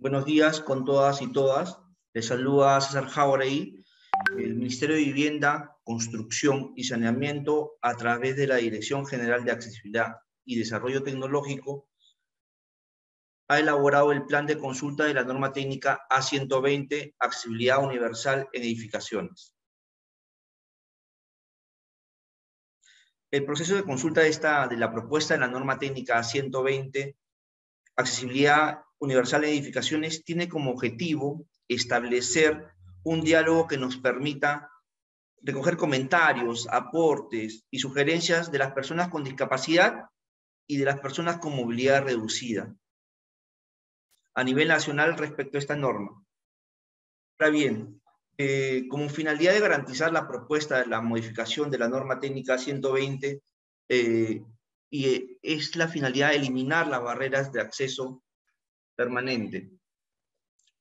Buenos días con todas y todas. Les saluda César Jauregui, el Ministerio de Vivienda, Construcción y Saneamiento a través de la Dirección General de Accesibilidad y Desarrollo Tecnológico ha elaborado el plan de consulta de la norma técnica A120, Accesibilidad Universal en Edificaciones. El proceso de consulta de, esta, de la propuesta de la norma técnica A120, Accesibilidad Universal en Edificaciones, tiene como objetivo establecer un diálogo que nos permita recoger comentarios, aportes y sugerencias de las personas con discapacidad y de las personas con movilidad reducida a nivel nacional respecto a esta norma. Ahora bien, eh, como finalidad de garantizar la propuesta de la modificación de la norma técnica 120, eh, y es la finalidad de eliminar las barreras de acceso permanente,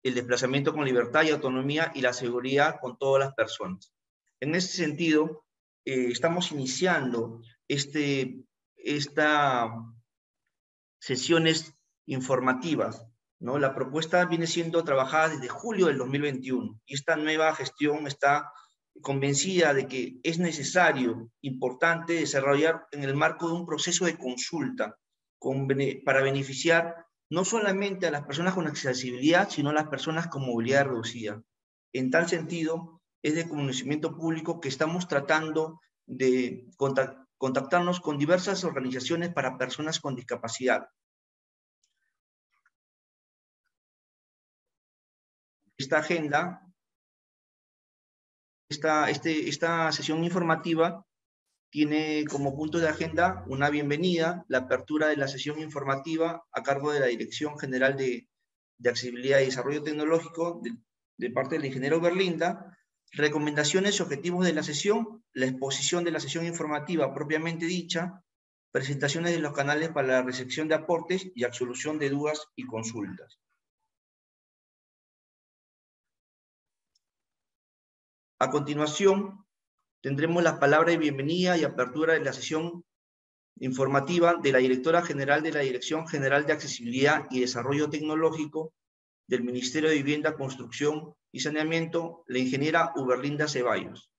el desplazamiento con libertad y autonomía y la seguridad con todas las personas. En ese sentido, eh, estamos iniciando este, esta sesiones informativas. ¿no? La propuesta viene siendo trabajada desde julio del 2021 y esta nueva gestión está convencida de que es necesario, importante, desarrollar en el marco de un proceso de consulta para beneficiar no solamente a las personas con accesibilidad, sino a las personas con movilidad reducida. En tal sentido, es de conocimiento público que estamos tratando de contactarnos con diversas organizaciones para personas con discapacidad. Esta agenda, esta, este, esta sesión informativa tiene como punto de agenda una bienvenida, la apertura de la sesión informativa a cargo de la Dirección General de, Accesibilidad y Desarrollo Tecnológico de, de, parte del ingeniero Berlinda, recomendaciones y objetivos de la sesión, la exposición de la sesión informativa propiamente dicha, presentaciones de los canales para la recepción de aportes y absolución de dudas y consultas. A continuación, tendremos las palabras de bienvenida y apertura de la sesión informativa de la directora general de la Dirección General de Accesibilidad y Desarrollo Tecnológico del Ministerio de Vivienda, Construcción y Saneamiento, la ingeniera Uberlinda Ceballos.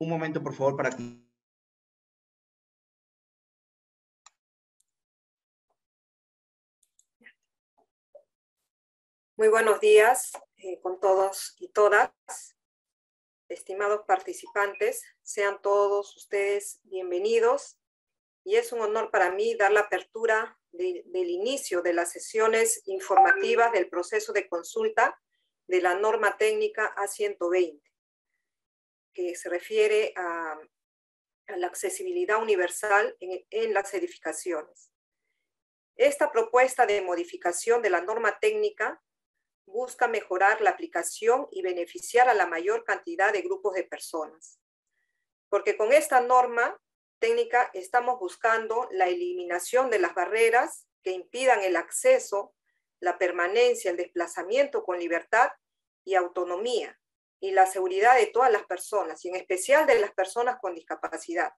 Un momento, por favor, para que Muy buenos días eh, con todos y todas. Estimados participantes, sean todos ustedes bienvenidos y es un honor para mí dar la apertura del inicio de las sesiones informativas del proceso de consulta de la norma técnica A120, que se refiere a, la accesibilidad universal en las edificaciones. Esta propuesta de modificación de la norma técnica busca mejorar la aplicación y beneficiar a la mayor cantidad de grupos de personas. Porque con esta norma técnica estamos buscando la eliminación de las barreras que impidan el acceso, la permanencia, el desplazamiento con libertad y autonomía y la seguridad de todas las personas y en especial de las personas con discapacidad.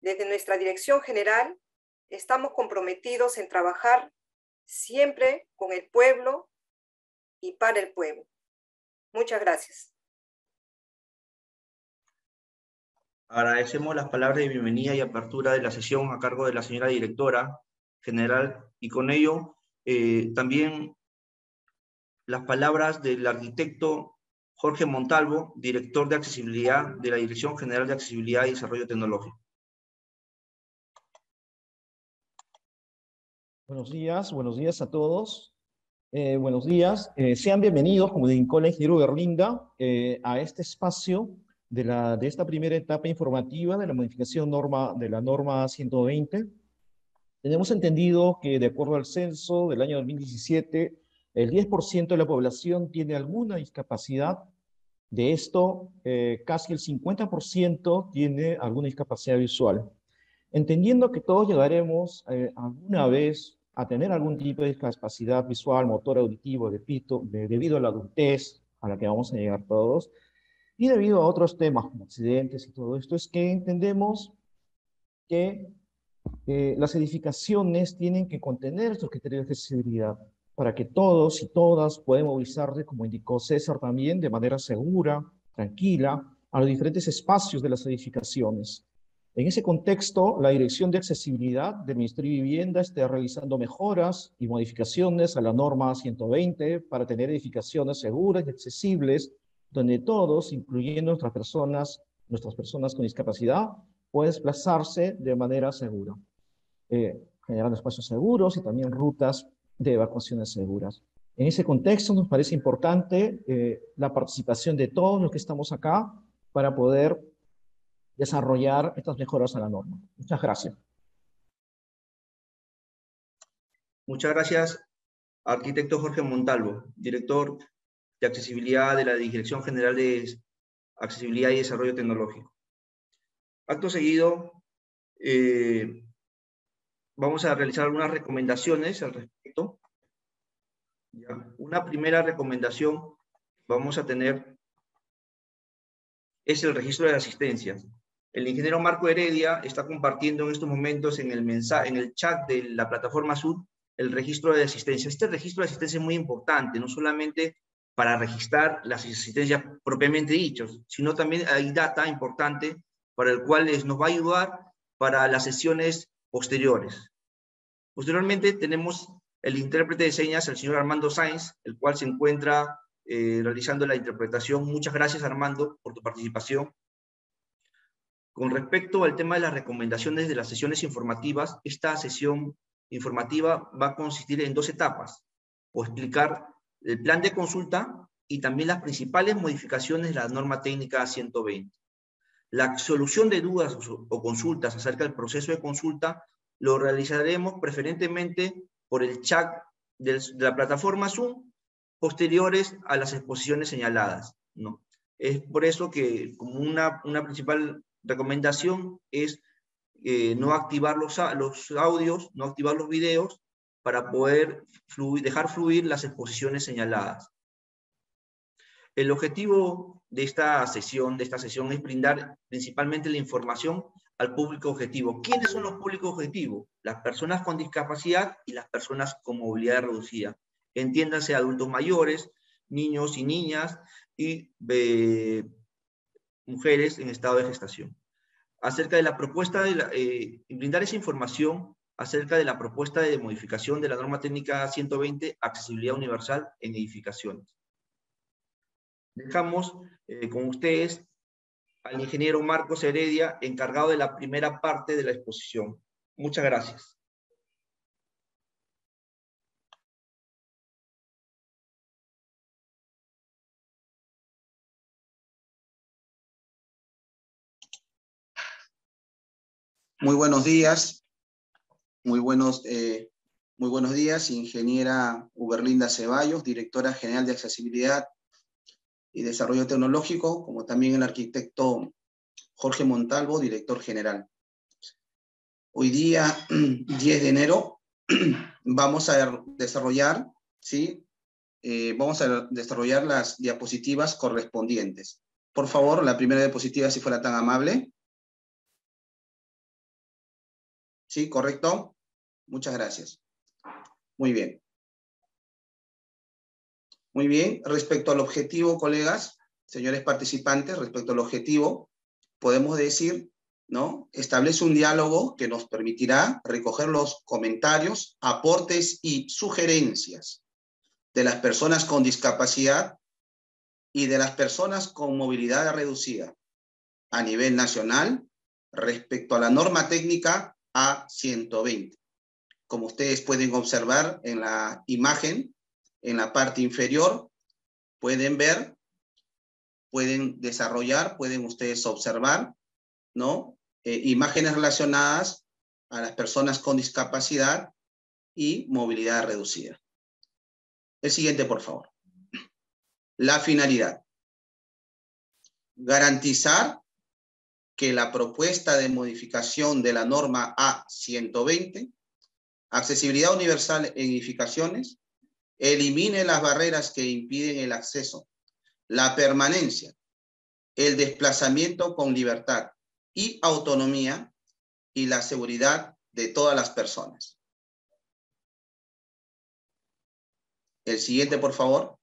Desde nuestra dirección general estamos comprometidos en trabajar siempre con el pueblo y para el pueblo. Muchas gracias. Agradecemos las palabras de bienvenida y apertura de la sesión a cargo de la señora directora general y con ello eh, también las palabras del arquitecto Jorge Montalvo, director de accesibilidad de la Dirección General de Accesibilidad y Desarrollo Tecnológico. Buenos días, buenos días a todos. Eh, buenos días, eh, sean bienvenidos, como indicó la ingeniero Berlinda, eh, a este espacio de, la, de esta primera etapa informativa de la modificación norma, de la norma 120. Tenemos entendido que de acuerdo al censo del año 2017, el 10% de la población tiene alguna discapacidad. De esto, casi el 50% tiene alguna discapacidad visual. Entendiendo que todos llegaremos alguna vez a tener algún tipo de discapacidad visual, motor, auditivo, de, debido a la adultez a la que vamos a llegar todos, y debido a otros temas como accidentes y todo esto, es que entendemos que eh, las edificaciones tienen que contener estos criterios de accesibilidad para que todos y todas puedan movilizarse, como indicó César también, de manera segura, tranquila, a los diferentes espacios de las edificaciones. En ese contexto, la Dirección de Accesibilidad del Ministerio de Vivienda está realizando mejoras y modificaciones a la norma 120 para tener edificaciones seguras y accesibles, donde todos, incluyendo nuestras personas, nuestras personas con discapacidad, pueden desplazarse de manera segura, eh, generando espacios seguros y también rutas de evacuaciones seguras. En ese contexto nos parece importante eh, la participación de todos los que estamos acá para poder desarrollar estas mejoras a la norma. Muchas gracias. Muchas gracias, arquitecto Jorge Montalvo, director de accesibilidad de la Dirección General de Accesibilidad y Desarrollo Tecnológico. Acto seguido, eh, vamos a realizar algunas recomendaciones al respecto. Una primera recomendación vamos a tener es el registro de asistencia. El ingeniero Marco Heredia está compartiendo en estos momentos en el, chat de la plataforma Sur el registro de asistencia. Este registro de asistencia es muy importante, no solamente para registrar las asistencias propiamente dichas, sino también hay data importante para el cual nos va a ayudar para las sesiones posteriores. Posteriormente tenemos el intérprete de señas, el señor Armando Sainz, el cual se encuentra eh, realizando la interpretación. Muchas gracias, Armando, por tu participación. Con respecto al tema de las recomendaciones de las sesiones informativas, esta sesión informativa va a consistir en dos etapas, o explicar el plan de consulta y también las principales modificaciones de la norma técnica 120. La solución de dudas o consultas acerca del proceso de consulta lo realizaremos preferentemente por el chat de la plataforma Zoom posteriores a las exposiciones señaladas. ¿no? Es por eso que como una, una principal recomendación es eh, no activar los, audios, no activar los videos para poder dejar fluir las exposiciones señaladas. El objetivo de esta sesión, de esta sesión es brindar principalmente la información al público objetivo. ¿Quiénes son los públicos objetivos? Las personas con discapacidad y las personas con movilidad reducida. Entiéndase adultos mayores, niños y niñas y eh, mujeres en estado de gestación. Acerca de la propuesta de eh, brindar esa información acerca de la propuesta de modificación de la norma técnica 120, accesibilidad universal en edificaciones. Dejamos eh, con ustedes al ingeniero Marcos Heredia, encargado de la primera parte de la exposición. Muchas gracias. Muy buenos días. Muy buenos, eh, muy buenos días, ingeniera Uberlinda Ceballos, directora general de accesibilidad y Desarrollo Tecnológico, como también el arquitecto Jorge Montalvo, director general. Hoy día, 10 de enero, vamos a desarrollar, ¿sí? Eh, vamos a desarrollar las diapositivas correspondientes. Por favor, la primera diapositiva, si fuera tan amable. ¿Sí? ¿Correcto? Muchas gracias. Muy bien. Muy bien, respecto al objetivo, colegas, señores participantes, respecto al objetivo, podemos decir, ¿no? Establece un diálogo que nos permitirá recoger los comentarios, aportes y sugerencias de las personas con discapacidad y de las personas con movilidad reducida a nivel nacional respecto a la norma técnica A120. Como ustedes pueden observar en la imagen, en la parte inferior pueden ver, pueden desarrollar, pueden ustedes observar, ¿no? Eh, imágenes relacionadas a las personas con discapacidad y movilidad reducida. El siguiente, por favor. La finalidad. Garantizar que la propuesta de modificación de la norma A120, accesibilidad universal en edificaciones, elimine las barreras que impiden el acceso, la permanencia, el desplazamiento con libertad y autonomía y la seguridad de todas las personas. El siguiente, por favor.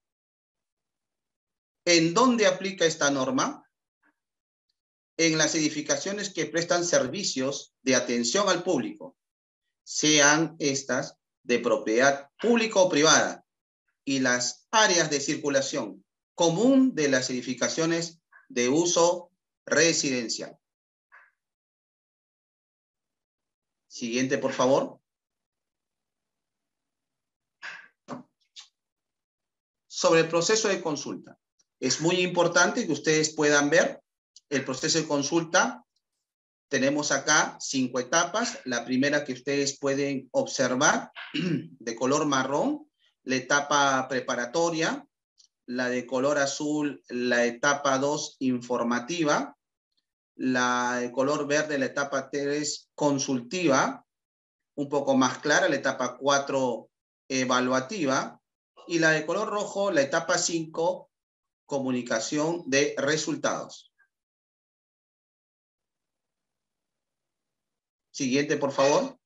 ¿En dónde aplica esta norma? En las edificaciones que prestan servicios de atención al público, sean estas de propiedad pública o privada, y las áreas de circulación común de las edificaciones de uso residencial. Siguiente, por favor. Sobre el proceso de consulta. Es muy importante que ustedes puedan ver el proceso de consulta. Tenemos acá cinco etapas. La primera que ustedes pueden observar de color marrón, la etapa preparatoria, la de color azul, la etapa 2 informativa, la de color verde, la etapa 3 consultiva, un poco más clara, la etapa 4 evaluativa, y la de color rojo, la etapa 5 comunicación de resultados. Siguiente, por favor.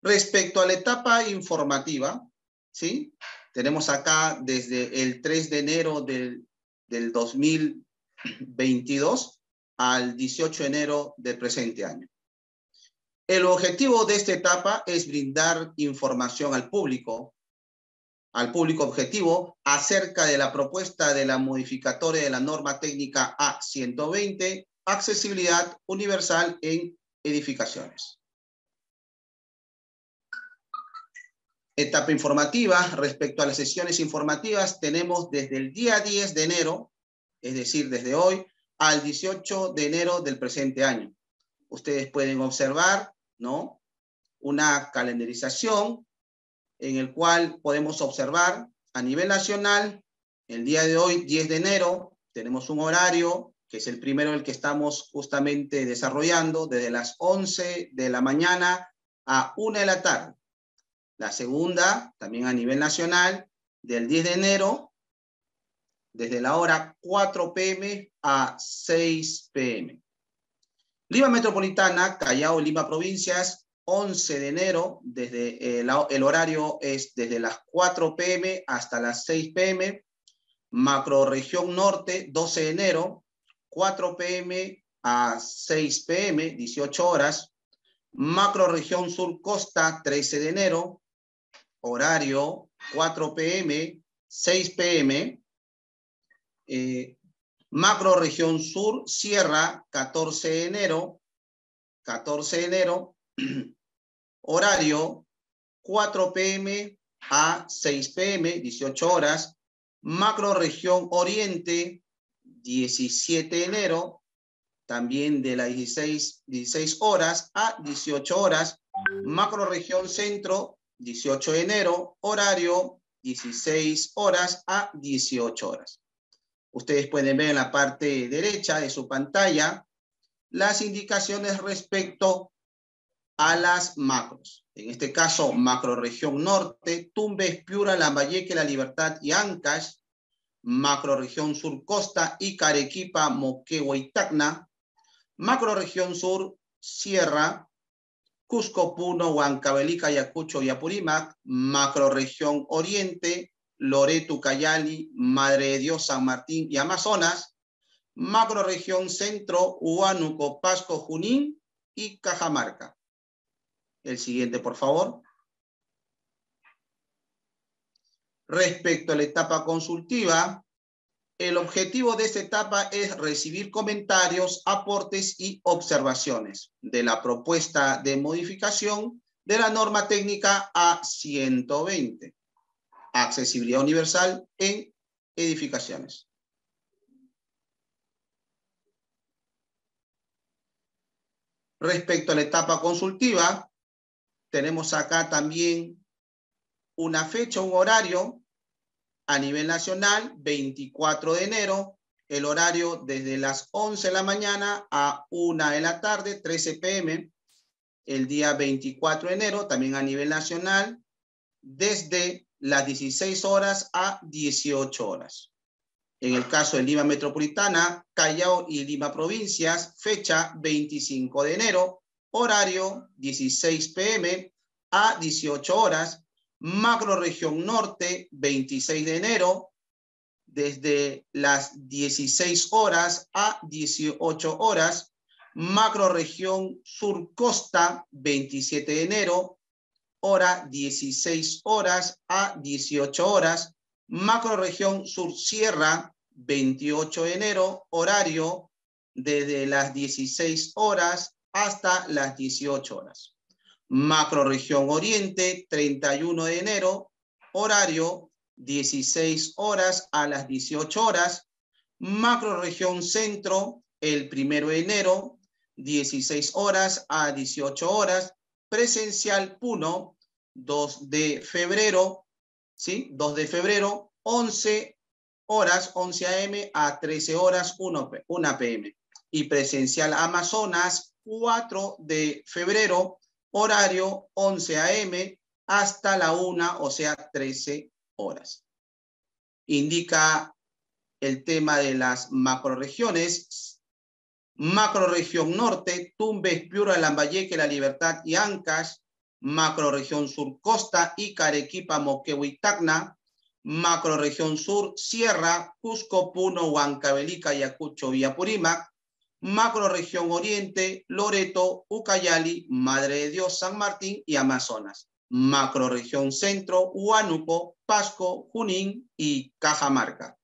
Respecto a la etapa informativa, ¿sí? Tenemos acá desde el 3 de enero del, del 2022 al 18 de enero del presente año. El objetivo de esta etapa es brindar información al público, al público objetivo, acerca de la propuesta de la modificatoria de la norma técnica A120, accesibilidad universal en edificaciones. etapa informativa. Respecto a las sesiones informativas, tenemos desde el día 10 de enero, es decir, desde hoy, al 18 de enero del presente año. Ustedes pueden observar, ¿no? Una calendarización en el cual podemos observar a nivel nacional, el día de hoy, 10 de enero, tenemos un horario que es el primero el que estamos justamente desarrollando, desde las 11 de la mañana a 1 de la tarde. La segunda, también a nivel nacional, del 10 de enero, desde la hora 4 pm a 6 pm. Lima Metropolitana, Callao, Lima Provincias, 11 de enero, desde el, el horario es desde las 4 pm hasta las 6 pm. Macroregión Norte, 12 de enero, 4 pm a 6 pm, 18 horas. Macroregión Sur Costa, 13 de enero, horario 4 pm, 6 pm. Eh, macro región sur, Sierra, 14 de enero, 14 de enero, horario 4 pm a 6 pm, 18 horas. Macro región oriente, 17 de enero, también de las 16, 16 horas a 18 horas. Macro región centro, 18 de enero, horario 16 horas a 18 horas. Ustedes pueden ver en la parte derecha de su pantalla las indicaciones respecto a las macros. En este caso, macroregión norte, Tumbes, Piura, Lambayeque, La Libertad y Ancash. Macroregión sur, Costa, Ica, Arequipa, Moquegua y Tacna. Macroregión sur, Sierra, Cusco, Puno, Huancavelica, Ayacucho y Apurímac, macroregión Oriente, Loreto, Cayali, Madre de Dios, San Martín y Amazonas, macroregión Centro, Huánuco, Pasco, Junín y Cajamarca. El siguiente, por favor. Respecto a la etapa consultiva, el objetivo de esta etapa es recibir comentarios, aportes y observaciones de la propuesta de modificación de la norma técnica A120, accesibilidad universal en edificaciones. Respecto a la etapa consultiva, tenemos acá también una fecha, un horario a nivel nacional, 24 de enero, el horario desde las 11 de la mañana a 1 de la tarde, 13 pm. El día 24 de enero, también a nivel nacional, desde las 16 horas a 18 horas. En el caso de Lima Metropolitana, Callao y Lima Provincias, fecha 25 de enero, horario 16 pm a 18 horas, macroregión norte 26 de enero, desde las 16 horas a 18 horas, macroregión sur costa 27 de enero, hora 16 horas a 18 horas, macroregión sur sierra 28 de enero, horario desde las 16 horas hasta las 18 horas. Macroregión Oriente, 31 de enero, horario 16 horas a las 18 horas. Macroregión Centro, el 1 de enero, 16 horas a 18 horas. Presencial Puno, 2 de febrero, ¿sí? 2 de febrero, 11 horas, 11 a.m. a 13 horas, 1, 1 p.m. Y presencial Amazonas, 4 de febrero, horario 11 a.m. hasta la 1, o sea, 13 horas. Indica el tema de las macroregiones. Macroregión norte, Tumbes, Piura, Lambayeque, La Libertad y Ancash. Macroregión sur, Costa, Ica, Arequipa, Moquegua Tacna. Macroregión sur, Sierra, Cusco, Puno, Huancavelica, Ayacucho, Villapurímac macroregión oriente, Loreto, Ucayali, Madre de Dios, San Martín y Amazonas. Macroregión centro, Huánuco, Pasco, Junín y Cajamarca.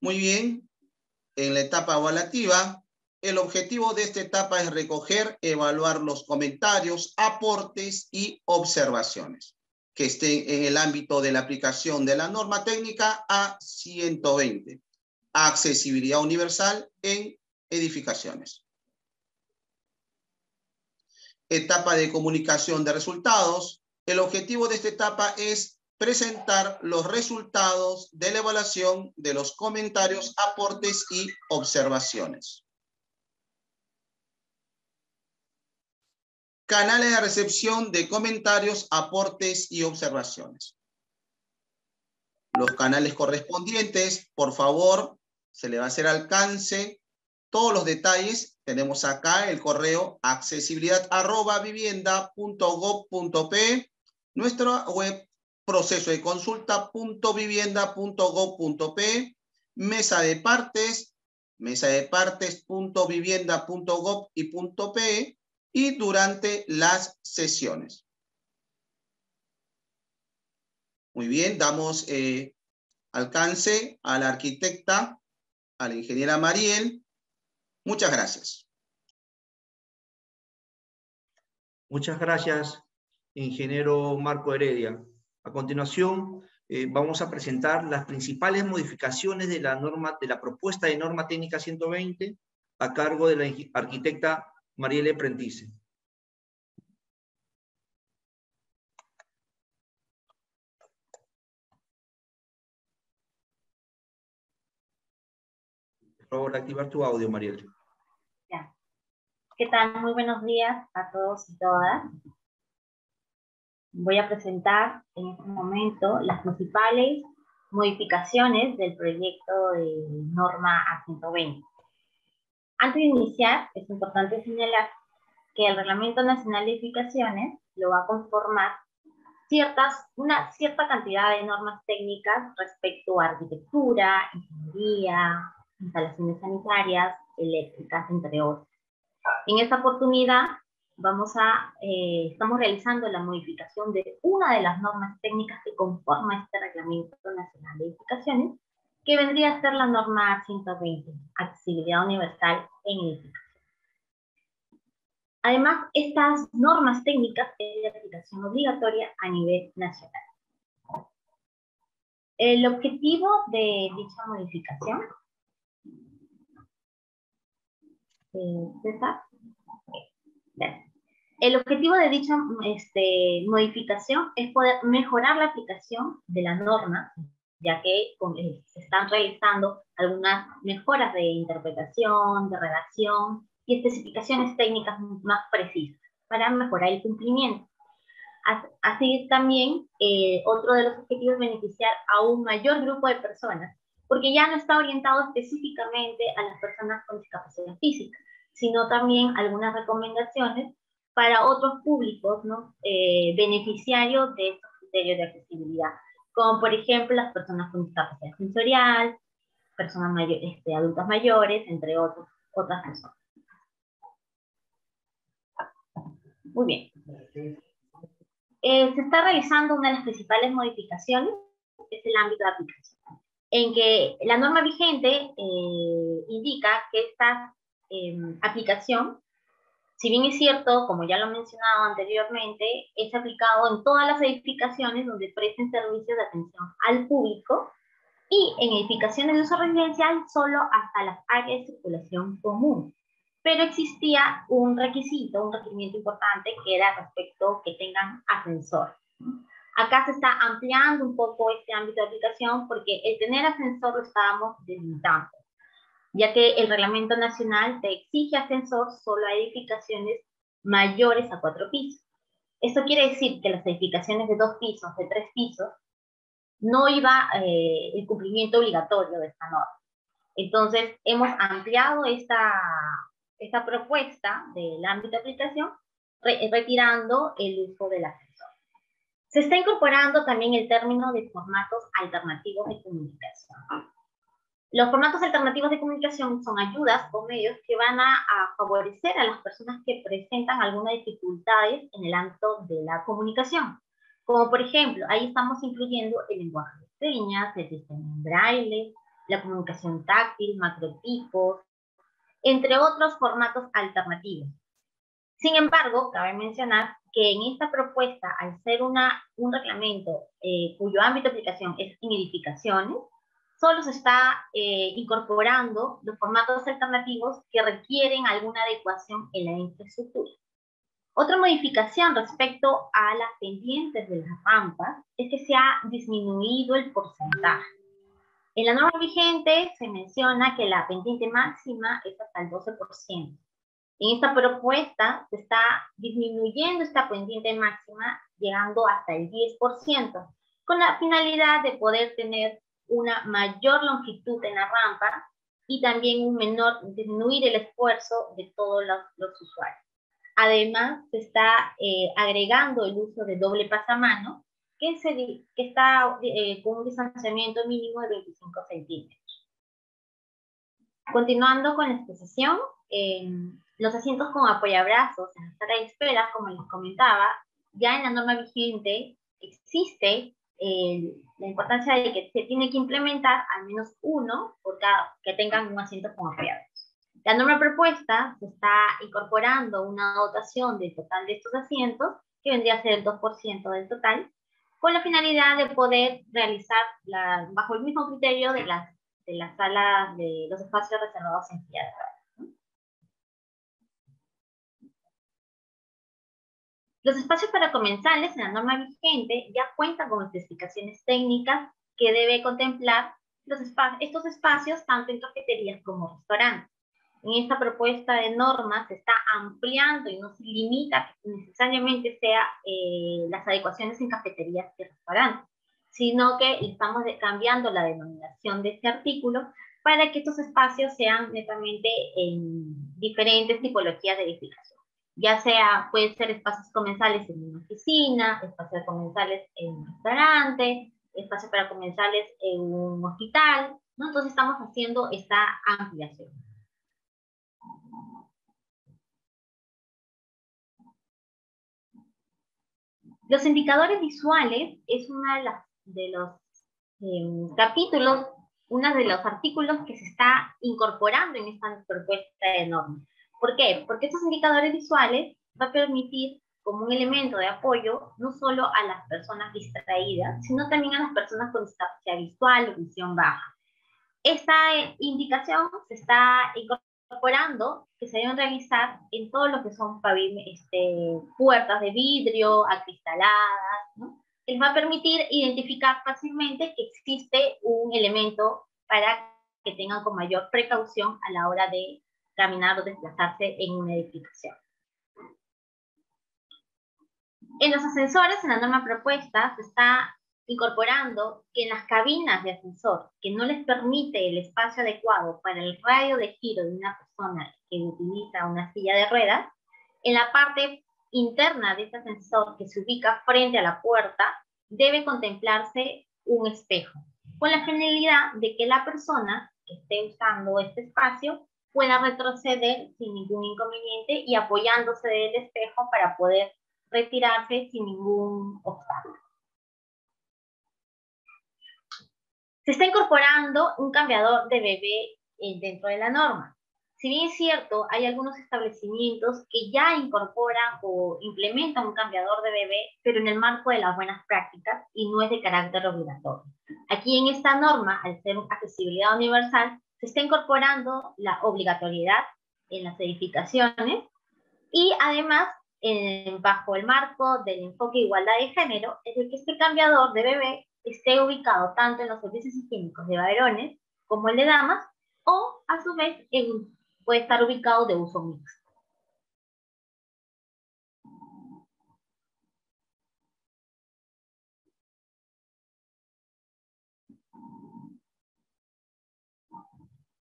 Muy bien, en la etapa evaluativa, el objetivo de esta etapa es recoger, evaluar los comentarios, aportes y observaciones que estén en el ámbito de la aplicación de la norma técnica A120, accesibilidad universal en edificaciones. Etapa de comunicación de resultados. El objetivo de esta etapa es presentar los resultados de la evaluación de los comentarios, aportes y observaciones. Canales de recepción de comentarios, aportes y observaciones. Los canales correspondientes, por favor, se le va a hacer alcance todos los detalles. Tenemos acá el correo accesibilidad nuestra web proceso de consulta mesa de partes, mesa de partes.vivienda.gov y .p, y durante las sesiones. Muy bien, damos eh, alcance a la arquitecta, a la ingeniera Mariel. Muchas gracias. Muchas gracias, ingeniero Marco Heredia. A continuación, eh, vamos a presentar las principales modificaciones de la, norma, de la propuesta de norma técnica 120 a cargo de la arquitecta Marielle Prentice. Por favor, activar tu audio, Marielle. Ya. ¿Qué tal? Muy buenos días a todos y todas. Voy a presentar en este momento las principales modificaciones del proyecto de norma A120. Antes de iniciar, es importante señalar que el Reglamento Nacional de Edificaciones lo va a conformar ciertas, una cierta cantidad de normas técnicas respecto a arquitectura, ingeniería, instalaciones sanitarias, eléctricas, entre otras. En esta oportunidad vamos a, eh, estamos realizando la modificación de una de las normas técnicas que conforma este Reglamento Nacional de Edificaciones, que vendría a ser la norma 120, accesibilidad universal en edificación. Además, estas normas técnicas es de aplicación obligatoria a nivel nacional. El objetivo de dicha modificación, eh, El objetivo de dicha este, modificación es poder mejorar la aplicación de la norma ya que eh, se están realizando algunas mejoras de interpretación, de redacción y especificaciones técnicas más precisas para mejorar el cumplimiento. Así también, eh, otro de los objetivos es beneficiar a un mayor grupo de personas porque ya no está orientado específicamente a las personas con discapacidad física, sino también algunas recomendaciones para otros públicos ¿no? Eh, beneficiarios de estos criterios de accesibilidad, como por ejemplo las personas con discapacidad sensorial, personas mayores, este, adultas mayores, entre otros, otras personas. Muy bien. Eh, se está realizando una de las principales modificaciones, es el ámbito de aplicación, en que la norma vigente eh, indica que esta em, aplicación, si bien es cierto, como ya lo he mencionado anteriormente, es aplicado en todas las edificaciones donde presten servicios de atención al público y en edificaciones de uso residencial solo hasta las áreas de circulación común pero existía un requisito, un requerimiento importante que era respecto que tengan ascensor. Acá se está ampliando un poco este ámbito de aplicación porque el tener ascensor lo estábamos deslimitando, ya que el reglamento nacional te exige ascensor solo a edificaciones mayores a cuatro pisos. Esto quiere decir que las edificaciones de dos pisos, de tres pisos, no iba eh, el cumplimiento obligatorio de esta norma. Entonces, hemos ampliado esta, esta propuesta del ámbito de aplicación retirando el uso del ascensor. Se está incorporando también el término de formatos alternativos de comunicación. Los formatos alternativos de comunicación son ayudas o medios que van a, favorecer a las personas que presentan algunas dificultades en el ámbito de la comunicación. Como por ejemplo, ahí estamos incluyendo el lenguaje de señas, el sistema en braille, la comunicación táctil, macrotipos, entre otros formatos alternativos. Sin embargo, cabe mencionar que en esta propuesta, al ser una, un reglamento eh, cuyo ámbito de aplicación es en edificaciones, solo se está eh, incorporando los formatos alternativos que requieren alguna adecuación en la infraestructura. Otra modificación respecto a las pendientes de las rampas es que se ha disminuido el porcentaje. En la norma vigente se menciona que la pendiente máxima es hasta el 12%. En esta propuesta se está disminuyendo esta pendiente máxima llegando hasta el 10%, con la finalidad de poder tener una mayor longitud en la rampa y también un menor, disminuir el esfuerzo de todos los, usuarios. Además, se está eh, agregando el uso de doble pasamano que, se, que está eh, con un distanciamiento mínimo de 25 centímetros. Continuando con la exposición, los asientos con apoyabrazos en la sala de espera, como les comentaba, ya en la norma vigente existe la importancia de que se tiene que implementar al menos uno por cada que tengan un asiento con apoyabrazos. La norma propuesta se está incorporando una dotación del total de estos asientos, que vendría a ser el 2% del total, con la finalidad de poder realizar la, bajo el mismo criterio de las, de las salas, de los espacios reservados en silla Los espacios para comensales en la norma vigente ya cuentan con especificaciones técnicas que debe contemplar estos espacios tanto en cafeterías como restaurantes en esta propuesta de norma se está ampliando y no se limita necesariamente sea eh, las adecuaciones en cafeterías y restaurantes, sino que estamos cambiando la denominación de este artículo para que estos espacios sean netamente en diferentes tipologías de edificación. Ya sea, pueden ser espacios comensales en una oficina, espacios comensales en un restaurante, espacios para comensales en un hospital, ¿no? Entonces estamos haciendo esta ampliación. Los indicadores visuales es uno de, los em, capítulos, uno de los artículos que se está incorporando en esta propuesta de norma. ¿Por qué? Porque estos indicadores visuales va a permitir como un elemento de apoyo no solo a las personas distraídas, sino también a las personas con discapacidad visual o visión baja. Esta indicación se está incorporando que se deben realizar en todo lo que son este, puertas de vidrio, acristaladas, ¿no? que les va a permitir identificar fácilmente que existe un elemento para que tengan con mayor precaución a la hora de caminar o desplazarse en una edificación. En los ascensores, en la norma propuesta, se está incorporando que en las cabinas de ascensor que no les permite el espacio adecuado para el radio de giro de una persona que utiliza una silla de ruedas, en la parte interna de este ascensor que se ubica frente a la puerta, debe contemplarse un espejo, con la finalidad de que la persona que esté usando este espacio pueda retroceder sin ningún inconveniente y apoyándose del espejo para poder retirarse sin ningún obstáculo. Se está incorporando un cambiador de bebé eh, dentro de la norma. Si bien es cierto, hay algunos establecimientos que ya incorporan o implementan un cambiador de bebé, pero en el marco de las buenas prácticas y no es de carácter obligatorio. Aquí en esta norma, al ser accesibilidad universal, se está incorporando la obligatoriedad en las edificaciones y además bajo el marco del enfoque de igualdad de género, es de que este cambiador de bebé esté ubicado tanto en los servicios higiénicos de varones como el de damas, o a su vez puede estar ubicado de uso mixto.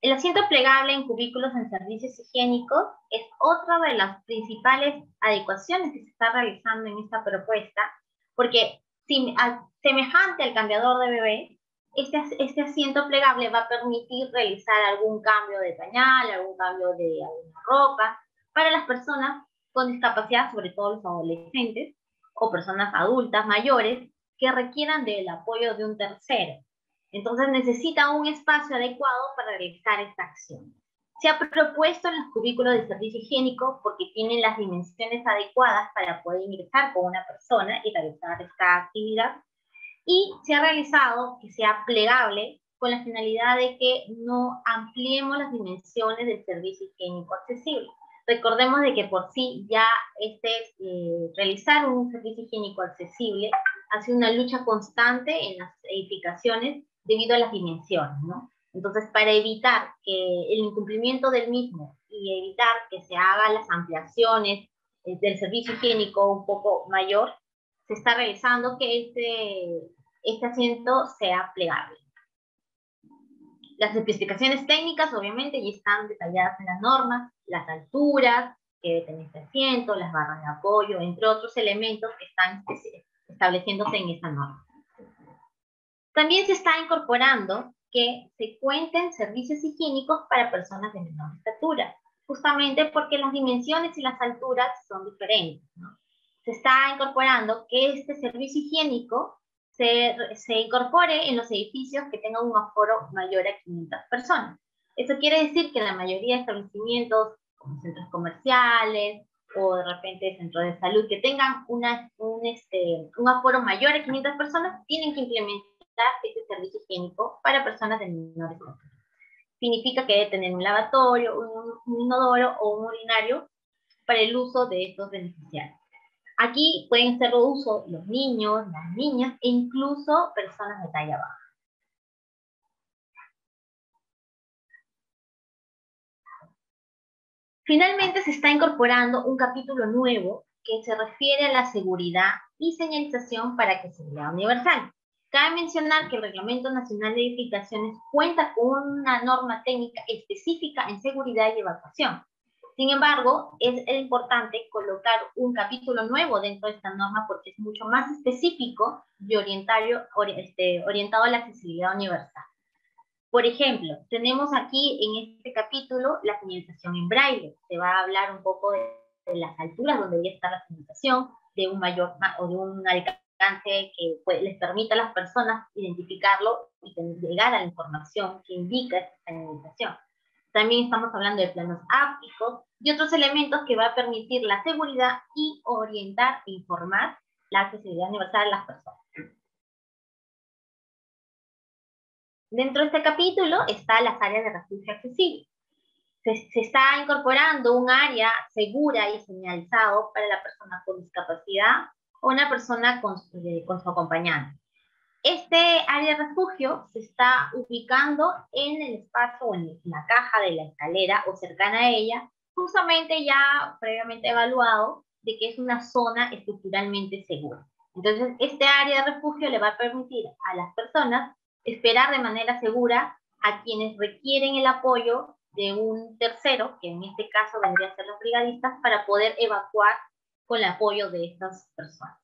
El asiento plegable en cubículos en servicios higiénicos es otra de las principales adecuaciones que se está realizando en esta propuesta, porque semejante al cambiador de bebé, este, este, asiento plegable va a permitir realizar algún cambio de pañal, algún cambio de alguna ropa para las personas con discapacidad, sobre todo los adolescentes o personas adultas mayores que requieran del apoyo de un tercero. Entonces necesita un espacio adecuado para realizar esta acción. Se ha propuesto en los cubículos de servicio higiénico porque tienen las dimensiones adecuadas para poder ingresar con una persona y realizar esta actividad. Y se ha realizado que sea plegable con la finalidad de que no ampliemos las dimensiones del servicio higiénico accesible. Recordemos de que por sí ya este, eh, realizar un servicio higiénico accesible ha sido una lucha constante en las edificaciones debido a las dimensiones, ¿no? Entonces, para evitar que el incumplimiento del mismo y evitar que se hagan las ampliaciones eh, del servicio higiénico un poco mayor, se está realizando que este, este asiento sea plegable. Las especificaciones técnicas, obviamente, ya están detalladas en la norma, las alturas que debe tener este asiento, las barras de apoyo, entre otros elementos que están estableciéndose en esta norma. También se está incorporando que se cuenten servicios higiénicos para personas de menor estatura, justamente porque las dimensiones y las alturas son diferentes. Se está incorporando que este servicio higiénico se, se, incorpore en los edificios que tengan un aforo mayor a 500 personas. Eso quiere decir que la mayoría de establecimientos, como centros comerciales o de repente centros de salud, que tengan una, un, este, un aforo mayor a 500 personas, tienen que implementar este servicio higiénico para personas de menores. Significa que debe tener un lavatorio, un, inodoro o un urinario para el uso de estos beneficiarios. Aquí pueden ser uso los niños, las niñas e incluso personas de talla baja. Finalmente se está incorporando un capítulo nuevo que se refiere a la seguridad y señalización para que sea universal. Cabe mencionar que el Reglamento Nacional de Edificaciones cuenta con una norma técnica específica en seguridad y evacuación. Sin embargo, es importante colocar un capítulo nuevo dentro de esta norma porque es mucho más específico y este, orientado a la accesibilidad universal. Por ejemplo, tenemos aquí en este capítulo la señalización en braille. Se va a hablar un poco de, las alturas donde debe estar la señalización, de un mayor o de un alcance que pues, les permita a las personas identificarlo y llegar a la información que indica esta señalización. También estamos hablando de planos ápticos y otros elementos que va a permitir la seguridad y orientar e informar la accesibilidad universal a las personas. Dentro de este capítulo están las áreas de refugio accesible. Se, se, está incorporando un área segura y señalizado para la persona con discapacidad o una persona con, su acompañante. Este área de refugio se está ubicando en el espacio en la caja de la escalera o cercana a ella, justamente ya previamente evaluado de que es una zona estructuralmente segura. Entonces, este área de refugio le va a permitir a las personas esperar de manera segura a quienes requieren el apoyo de un tercero, que en este caso vendría a ser los brigadistas, para poder evacuar con el apoyo de estas personas.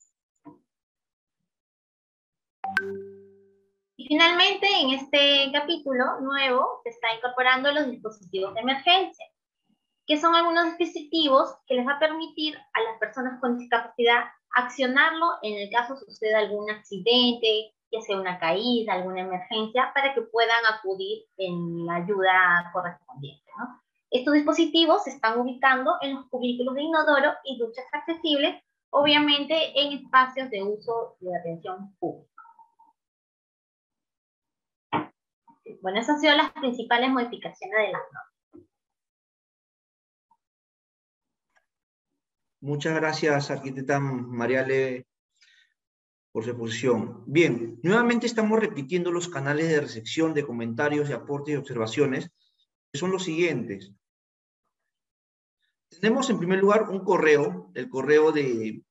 Y finalmente, en este capítulo nuevo, se está incorporando los dispositivos de emergencia, que son algunos dispositivos que les va a permitir a las personas con discapacidad accionarlo en el caso suceda algún accidente, ya sea una caída, alguna emergencia, para que puedan acudir en la ayuda correspondiente. Estos dispositivos se están ubicando en los cubículos de inodoro y duchas accesibles, obviamente en espacios de uso de atención pública. Bueno, esas han sido las principales modificaciones de. Muchas gracias, arquitecta Mariale, por su exposición. Bien, nuevamente estamos repitiendo los canales de recepción de comentarios, de aportes y observaciones, son los siguientes. Tenemos en primer lugar un correo, el correo de,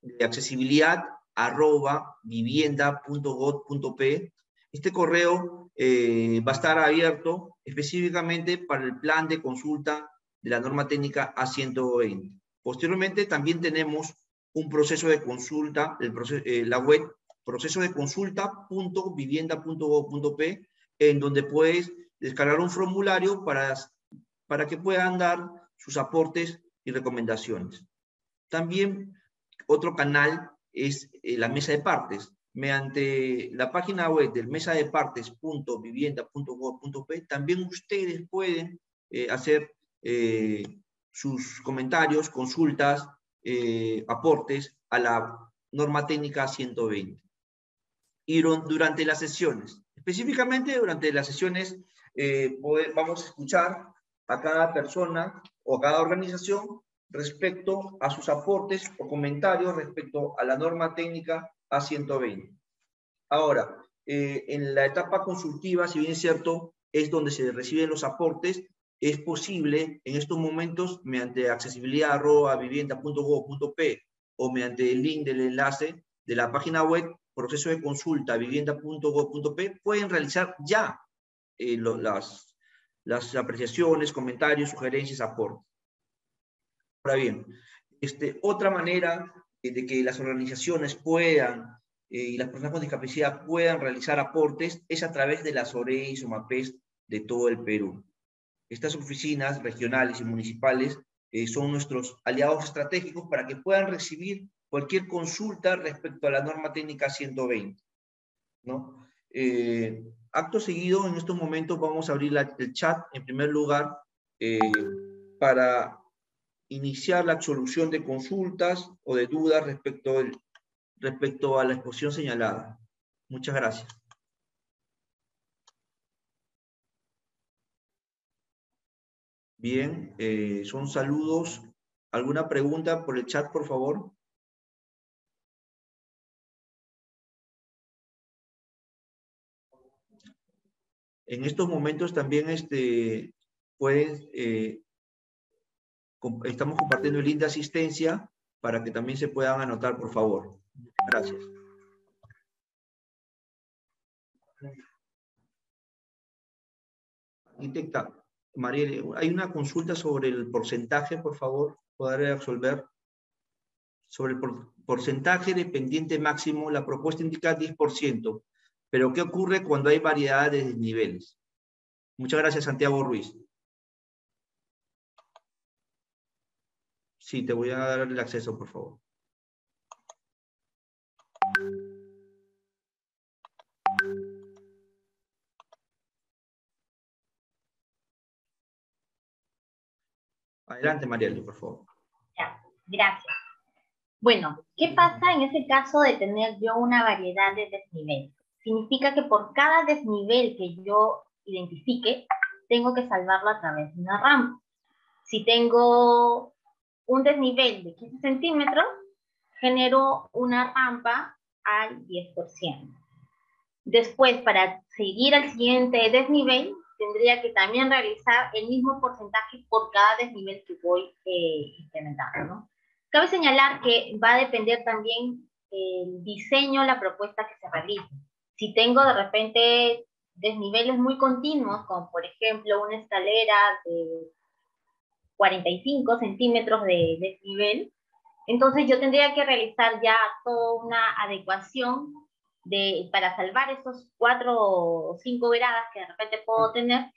de accesibilidad arroba vivienda.gov.p. Este correo eh, va a estar abierto específicamente para el plan de consulta de la norma técnica A120. Posteriormente también tenemos un proceso de consulta, el proceso, eh, la web proceso de consulta.vivienda.gov.p, en donde puedes descargar un formulario para, para que puedan dar sus aportes y recomendaciones. También otro canal es eh, la mesa de partes mediante la página web del mesa de partes.vivienda.gov.p, también ustedes pueden eh, hacer eh, sus comentarios, consultas, eh, aportes a la norma técnica 120. Y durante las sesiones, específicamente durante las sesiones, vamos a escuchar a cada persona o a cada organización respecto a sus aportes o comentarios respecto a la norma técnica a 120. Ahora, eh, en la etapa consultiva, si bien es cierto, es donde se reciben los aportes, es posible en estos momentos, mediante accesibilidad vivienda.gov.p o mediante el link del enlace de la página web, proceso de consulta vivienda.gov.p, pueden realizar ya eh, las, las apreciaciones, comentarios, sugerencias, aportes. Ahora bien, este, otra manera de que las organizaciones puedan eh, y las personas con discapacidad puedan realizar aportes es a través de las OREIs o MAPES de todo el Perú. Estas oficinas regionales y municipales eh, son nuestros aliados estratégicos para que puedan recibir cualquier consulta respecto a la norma técnica 120. ¿no? Eh, acto seguido, en estos momentos vamos a abrir el chat en primer lugar para iniciar la solución de consultas o de dudas respecto, respecto a la exposición señalada. Muchas gracias. Bien, eh, son saludos. ¿Alguna pregunta por el chat, por favor? En estos momentos también este, pueden eh, estamos compartiendo el link de asistencia para que también se puedan anotar, por favor. Gracias. Arquitecta, Marielle, hay una consulta sobre el porcentaje, por favor, podré resolver. Sobre el porcentaje de pendiente máximo, la propuesta indica 10%, pero ¿qué ocurre cuando hay variedad de niveles? Muchas gracias, Santiago Ruiz. Sí, te voy a dar el acceso, por favor. Adelante, Mariela, por favor. Ya, gracias. Bueno, ¿qué pasa en ese caso de tener yo una variedad de desniveles? Significa que por cada desnivel que yo identifique, tengo que salvarlo a través de una rampa. Si tengo un desnivel de 15 centímetros, generó una rampa al 10%. Después, para seguir al siguiente desnivel, tendría que también realizar el mismo porcentaje por cada desnivel que voy eh, implementando. Cabe señalar que va a depender también el diseño, la propuesta que se realice. Si tengo de repente desniveles muy continuos, como por ejemplo una escalera de 45 centímetros de desnivel, entonces yo tendría que realizar ya toda una adecuación de, para salvar esos cuatro o cinco veradas que de repente puedo tener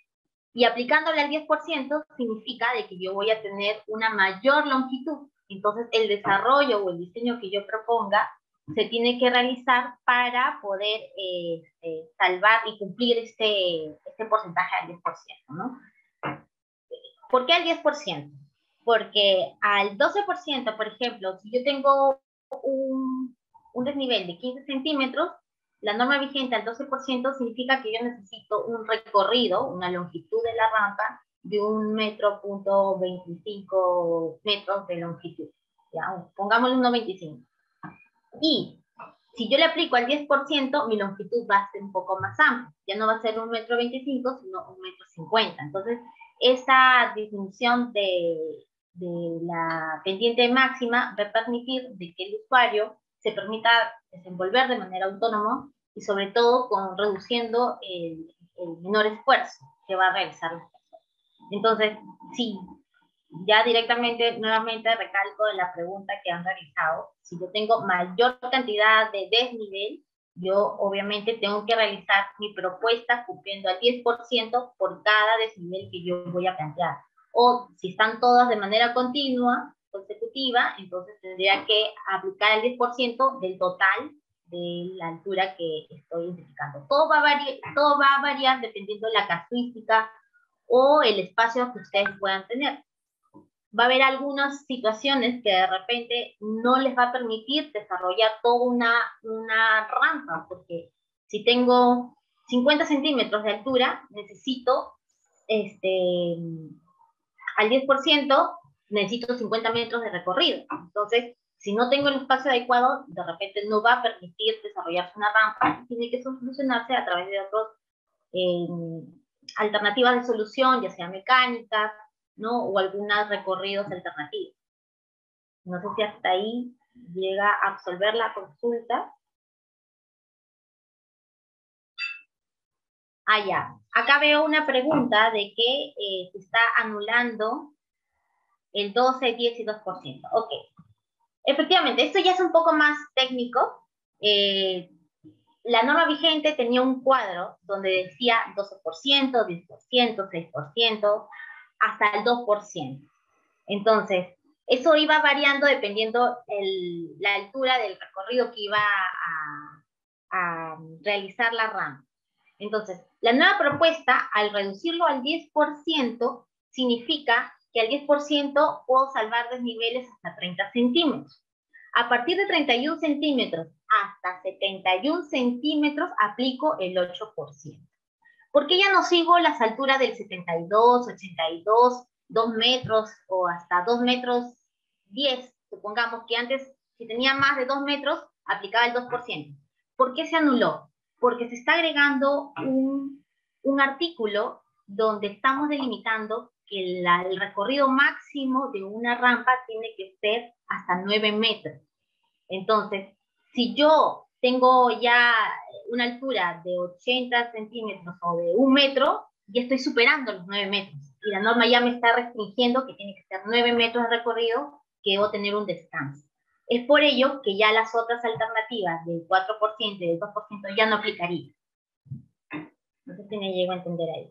y aplicándole al 10% significa de que yo voy a tener una mayor longitud. Entonces el desarrollo o el diseño que yo proponga se tiene que realizar para poder este, salvar y cumplir este, este porcentaje al 10%, ¿no? ¿Por qué al 10%? Porque al 12%, por ejemplo, si yo tengo un, un desnivel de 15 centímetros, la norma vigente al 12% significa que yo necesito un recorrido, una longitud de la rampa de un metro punto 25 metros de longitud. ¿ya? Pongámosle 1,25. Y si yo le aplico al 10%, mi longitud va a ser un poco más amplia. Ya no va a ser un metro 25, sino un metro 50. Entonces, esa disminución de, de la pendiente máxima va a permitir de que el usuario se permita desenvolver de manera autónoma y sobre todo con reduciendo el, el menor esfuerzo que va a realizar la persona. Entonces, sí, ya directamente, nuevamente recalco la pregunta que han realizado, si yo tengo mayor cantidad de desnivel, yo obviamente tengo que realizar mi propuesta cumpliendo al 10% por cada desnivel que yo voy a plantear. O si están todas de manera continua, consecutiva, entonces tendría que aplicar el 10% del total de la altura que estoy identificando. Todo va, a variar, todo va a variar dependiendo de la casuística o el espacio que ustedes puedan tener va a haber algunas situaciones que de repente no les va a permitir desarrollar toda una, una rampa, porque si tengo 50 centímetros de altura, necesito este, al 10%, necesito 50 metros de recorrido. Entonces, si no tengo el espacio adecuado, de repente no va a permitir desarrollarse una rampa, tiene que solucionarse a través de otras eh, alternativas de solución, ya sea mecánicas, ¿no? O algunos recorridos alternativos. No sé si hasta ahí llega a absolver la consulta. Ah, ya. Acá veo una pregunta de que eh, se está anulando el 12, 10 y 2%. Ok. Efectivamente, esto ya es un poco más técnico. Eh, la norma vigente tenía un cuadro donde decía 12%, 10%, 6%, hasta el 2%. Entonces, eso iba variando dependiendo la altura del recorrido que iba a, a realizar la RAM. Entonces, la nueva propuesta, al reducirlo al 10%, significa que al 10% puedo salvar desniveles hasta 30 centímetros. A partir de 31 centímetros hasta 71 centímetros aplico el 8%. ¿Por qué ya no sigo las alturas del 72, 82, 2 metros o hasta 2 metros 10? Supongamos que antes, si tenía más de 2 metros, aplicaba el 2%. ¿Por qué se anuló? Porque se está agregando un, un artículo donde estamos delimitando que el recorrido máximo de una rampa tiene que ser hasta 9 metros. Entonces, si yo tengo ya una altura de 80 centímetros o de un metro, ya estoy superando los 9 metros. Y la norma ya me está restringiendo que tiene que ser 9 metros de recorrido, que debo tener un descanso. Es por ello que ya las otras alternativas del 4% y del 2% ya no aplicaría. No sé si me llego a entender ahí.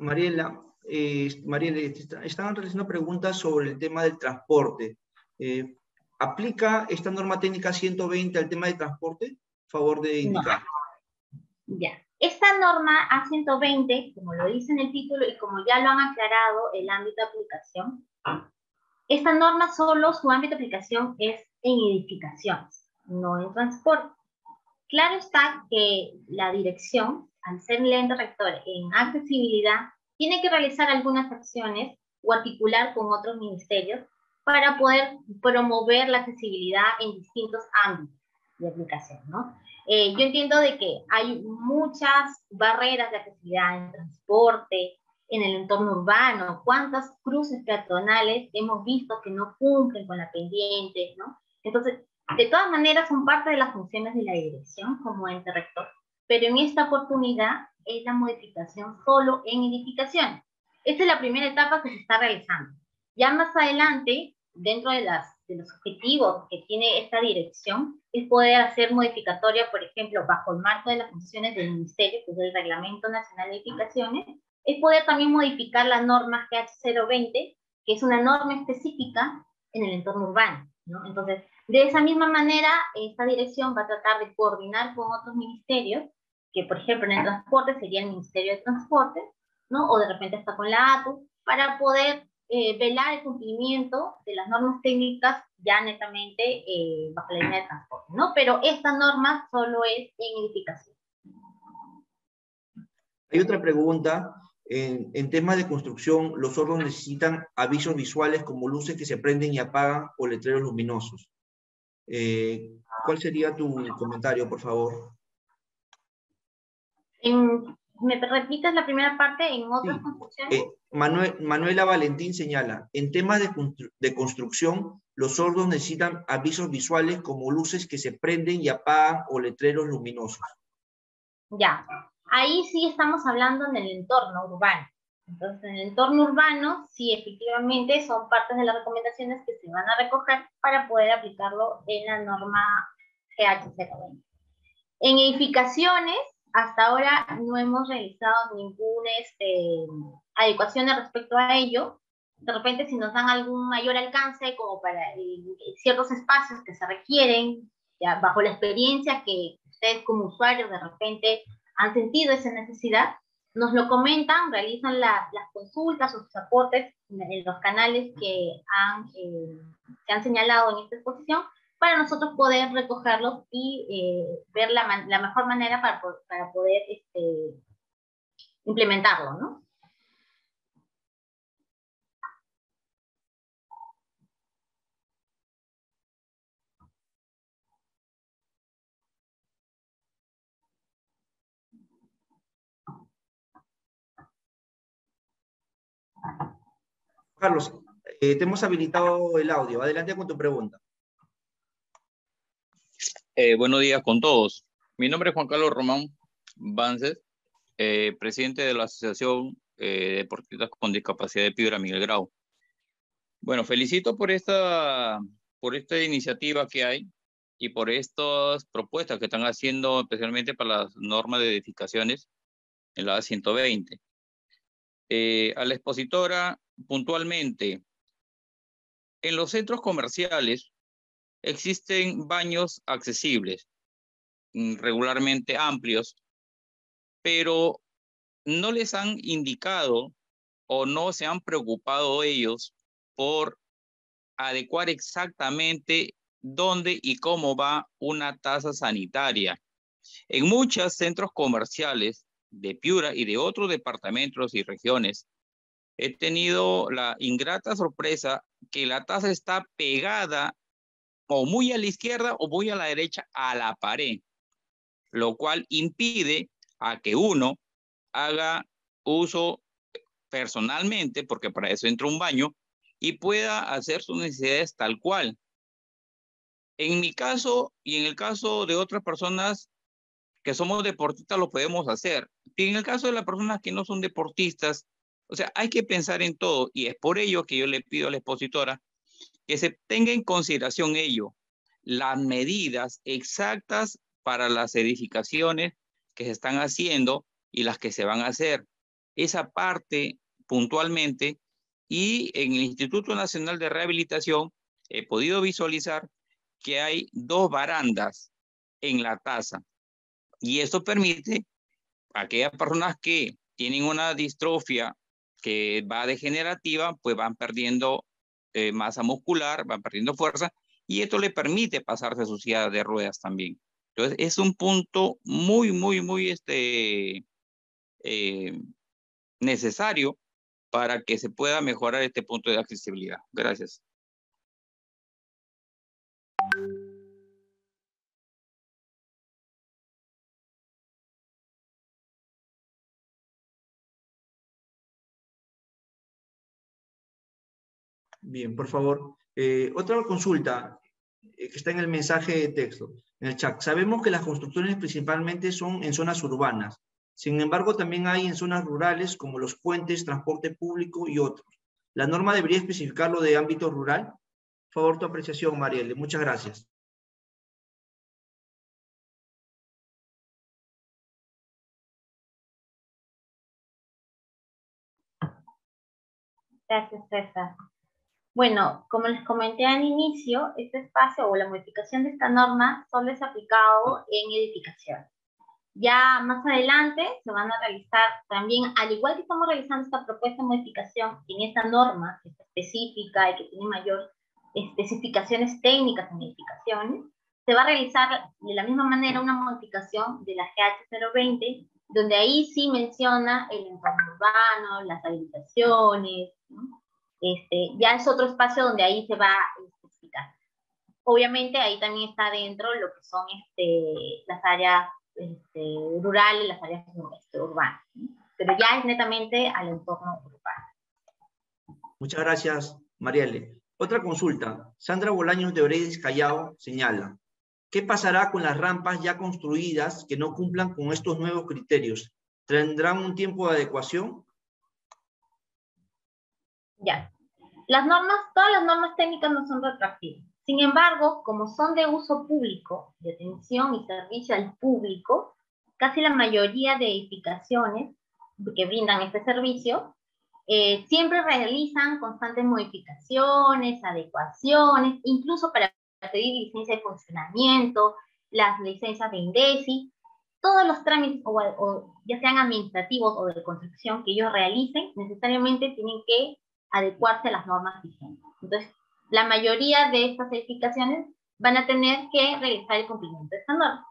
Mariela, eh, Mariela, estaban realizando preguntas sobre el tema del transporte. Eh, ¿Aplica esta norma técnica 120 al tema de transporte? Favor de indicar. Ya. Esta norma A120, como lo dice en el título y como ya lo han aclarado el ámbito de aplicación, esta norma solo su ámbito de aplicación es en edificaciones, no en transporte. Claro está que la dirección, al ser lente rector en accesibilidad, tiene que realizar algunas acciones o articular con otros ministerios para poder promover la accesibilidad en distintos ámbitos de aplicación, ¿no? Eh, yo entiendo de que hay muchas barreras de accesibilidad en transporte, en el entorno urbano, cuántas cruces peatonales hemos visto que no cumplen con la pendiente, ¿no? Entonces, de todas maneras son parte de las funciones de la dirección como ente rector, pero en esta oportunidad es la modificación solo en edificación. Esta es la primera etapa que se está realizando. Ya más adelante, dentro de, las, de los objetivos que tiene esta dirección, es poder hacer modificatoria, por ejemplo, bajo el marco de las funciones del Ministerio, que es el Reglamento Nacional de Edificaciones, es poder también modificar la norma GH020, que es una norma específica en el entorno urbano. ¿no? Entonces, de esa misma manera, esta dirección va a tratar de coordinar con otros ministerios, que por ejemplo en el transporte sería el Ministerio de Transporte, ¿no? o de repente está con la ATU, para poder eh, velar el cumplimiento de las normas técnicas ya netamente eh, bajo la línea de transporte, ¿no? Pero esta norma solo es en edificación. Hay otra pregunta en, en, temas de construcción, los hornos necesitan avisos visuales como luces que se prenden y apagan o letreros luminosos. Eh, ¿Cuál sería tu comentario, por favor? ¿Me repites la primera parte en otras construcciones? Eh, Manuela Valentín señala, en temas de, de construcción, los hornos necesitan avisos visuales como luces que se prenden y apagan o letreros luminosos. Ya, ahí sí estamos hablando en el entorno urbano. Entonces, en el entorno urbano, sí, efectivamente, son partes de las recomendaciones que se van a recoger para poder aplicarlo en la norma GH020. En edificaciones, hasta ahora no hemos realizado ninguna este, adecuación respecto a ello. De repente, si nos dan algún mayor alcance, como para eh, ciertos espacios que se requieren, ya bajo la experiencia que ustedes como usuarios de repente han sentido esa necesidad, nos lo comentan, realizan las consultas o sus aportes en, los canales que han, eh, se han señalado en esta exposición para nosotros poder recogerlos y eh, ver la, la, mejor manera para, para poder este, implementarlo, ¿no? Carlos, eh, te hemos habilitado el audio. Adelante con tu pregunta. Eh, buenos días con todos. Mi nombre es Juan Carlos Román Bances, eh, presidente de la Asociación de Deportistas con Discapacidad de Piedra Miguel Grau. Bueno, felicito por esta, por esta iniciativa que hay y por estas propuestas que están haciendo especialmente para las normas de edificaciones en la 120. a la expositora puntualmente, en los centros comerciales existen baños accesibles, mm, regularmente amplios, pero no les han indicado o no se han preocupado ellos por adecuar exactamente dónde y cómo va una tasa sanitaria. En muchos centros comerciales de Piura y de otros departamentos y regiones, he tenido la ingrata sorpresa que la taza está pegada o muy a la izquierda o muy a la derecha a la pared, lo cual impide a que uno haga uso personalmente, porque para eso entra un baño, y pueda hacer sus necesidades tal cual. En mi caso y en el caso de otras personas que somos deportistas lo podemos hacer. Y en el caso de las personas que no son deportistas, o sea, hay que pensar en todo y es por ello que yo le pido a la expositora que se tenga en consideración ello, las medidas exactas para las edificaciones que se están haciendo y las que se van a hacer. Esa parte puntualmente y en el Instituto Nacional de Rehabilitación he podido visualizar que hay dos barandas en la taza y esto permite a aquellas personas que tienen una distrofia que va degenerativa, pues van perdiendo eh, masa muscular, van perdiendo fuerza, y esto le permite pasarse a su silla de ruedas también. Entonces, es un punto muy, muy, muy este, eh, necesario para que se pueda mejorar este punto de accesibilidad. Gracias. Bien, por favor. Eh, otra consulta eh, que está en el mensaje de texto, en el chat. Sabemos que las construcciones principalmente son en zonas urbanas. Sin embargo, también hay en zonas rurales como los puentes, transporte público y otros. ¿La norma debería especificarlo de ámbito rural? Por favor, tu apreciación, Marielle. Muchas gracias. Gracias, César. Bueno, como les comenté al inicio, este espacio o la modificación de esta norma solo es aplicado en edificación. Ya más adelante se van a realizar también, al igual que estamos realizando esta propuesta de modificación en esta norma, específica y que tiene mayor especificaciones técnicas en edificaciones, se va a realizar de la misma manera una modificación de la GH 020, donde ahí sí menciona el entorno urbano, las habilitaciones, este, ya es otro espacio donde ahí se va a especificar. Obviamente ahí también está dentro lo que son este, las áreas este, rurales, las áreas este, urbanas, pero ya es netamente al entorno urbano. Muchas gracias, Marielle. Otra consulta. Sandra Bolaños de Oredes Callao señala, ¿qué pasará con las rampas ya construidas que no cumplan con estos nuevos criterios? ¿Tendrán un tiempo de adecuación? Ya. Las normas, todas las normas técnicas no son retroactivas. Sin embargo, como son de uso público, de atención y servicio al público, casi la mayoría de edificaciones que brindan este servicio eh, siempre realizan constantes modificaciones, adecuaciones, incluso para pedir licencia de funcionamiento, las licencias de INDECI, todos los trámites, o, ya sean administrativos o de construcción que ellos realicen, necesariamente tienen que adecuarse a las normas vigentes. Entonces, la mayoría de estas edificaciones van a tener que realizar el cumplimiento de esta norma.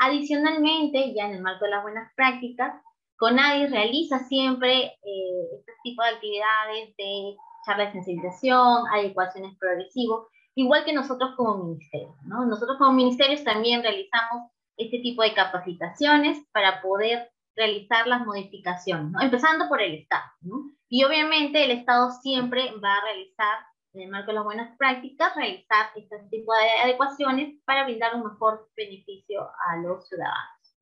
Adicionalmente, ya en el marco de las buenas prácticas, CONADI realiza siempre eh, este tipo de actividades de charla de sensibilización, adecuaciones progresivas, igual que nosotros como ministerio. ¿no? Nosotros como ministerios también realizamos este tipo de capacitaciones para poder realizar las modificaciones, empezando por el Estado. ¿no? Y obviamente el Estado siempre va a realizar, en el marco de las buenas prácticas, realizar este tipo de adecuaciones para brindar un mejor beneficio a los ciudadanos.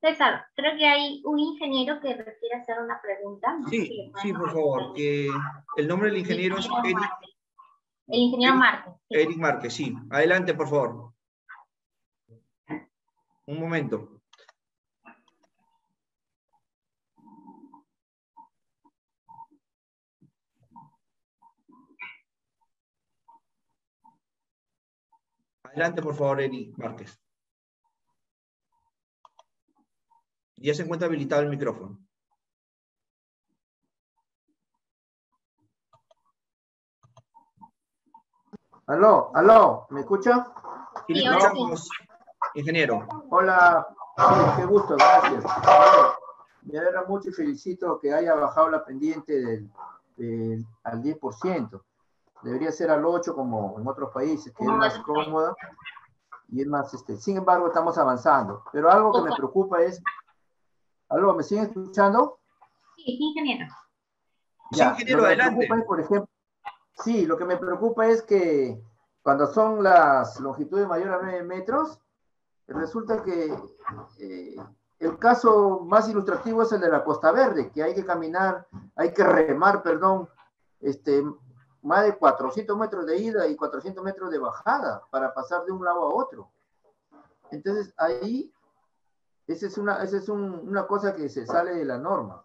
César, creo que hay un ingeniero que requiere hacer una pregunta. Sí, sí, por favor. el nombre del ingeniero, es Eric. El ingeniero Márquez. Eric Márquez, sí. Adelante, por favor. Un momento. Adelante, por favor, Eric Márquez. Ya se encuentra habilitado el micrófono. Aló, aló, ¿me escucha? Sí, escuchamos, ingeniero. Hola, qué gusto, gracias. Me alegra mucho y felicito que haya bajado la pendiente del, al 10%. Debería ser al 8% como en otros países, que es más cómoda y es más, este, sin embargo, estamos avanzando. Pero algo que me preocupa es, ¿aló, me siguen escuchando? Sí, ingeniero. sí, ingeniero, adelante. por ejemplo, sí, lo que me preocupa es que cuando son las longitudes mayores a 9 metros, resulta que eh, el caso más ilustrativo es el de la Costa Verde, que hay que caminar, hay que remar, perdón, este, más de 400 metros de ida y 400 metros de bajada para pasar de un lado a otro. Entonces ahí, esa es, una, esa es una cosa que se sale de la norma,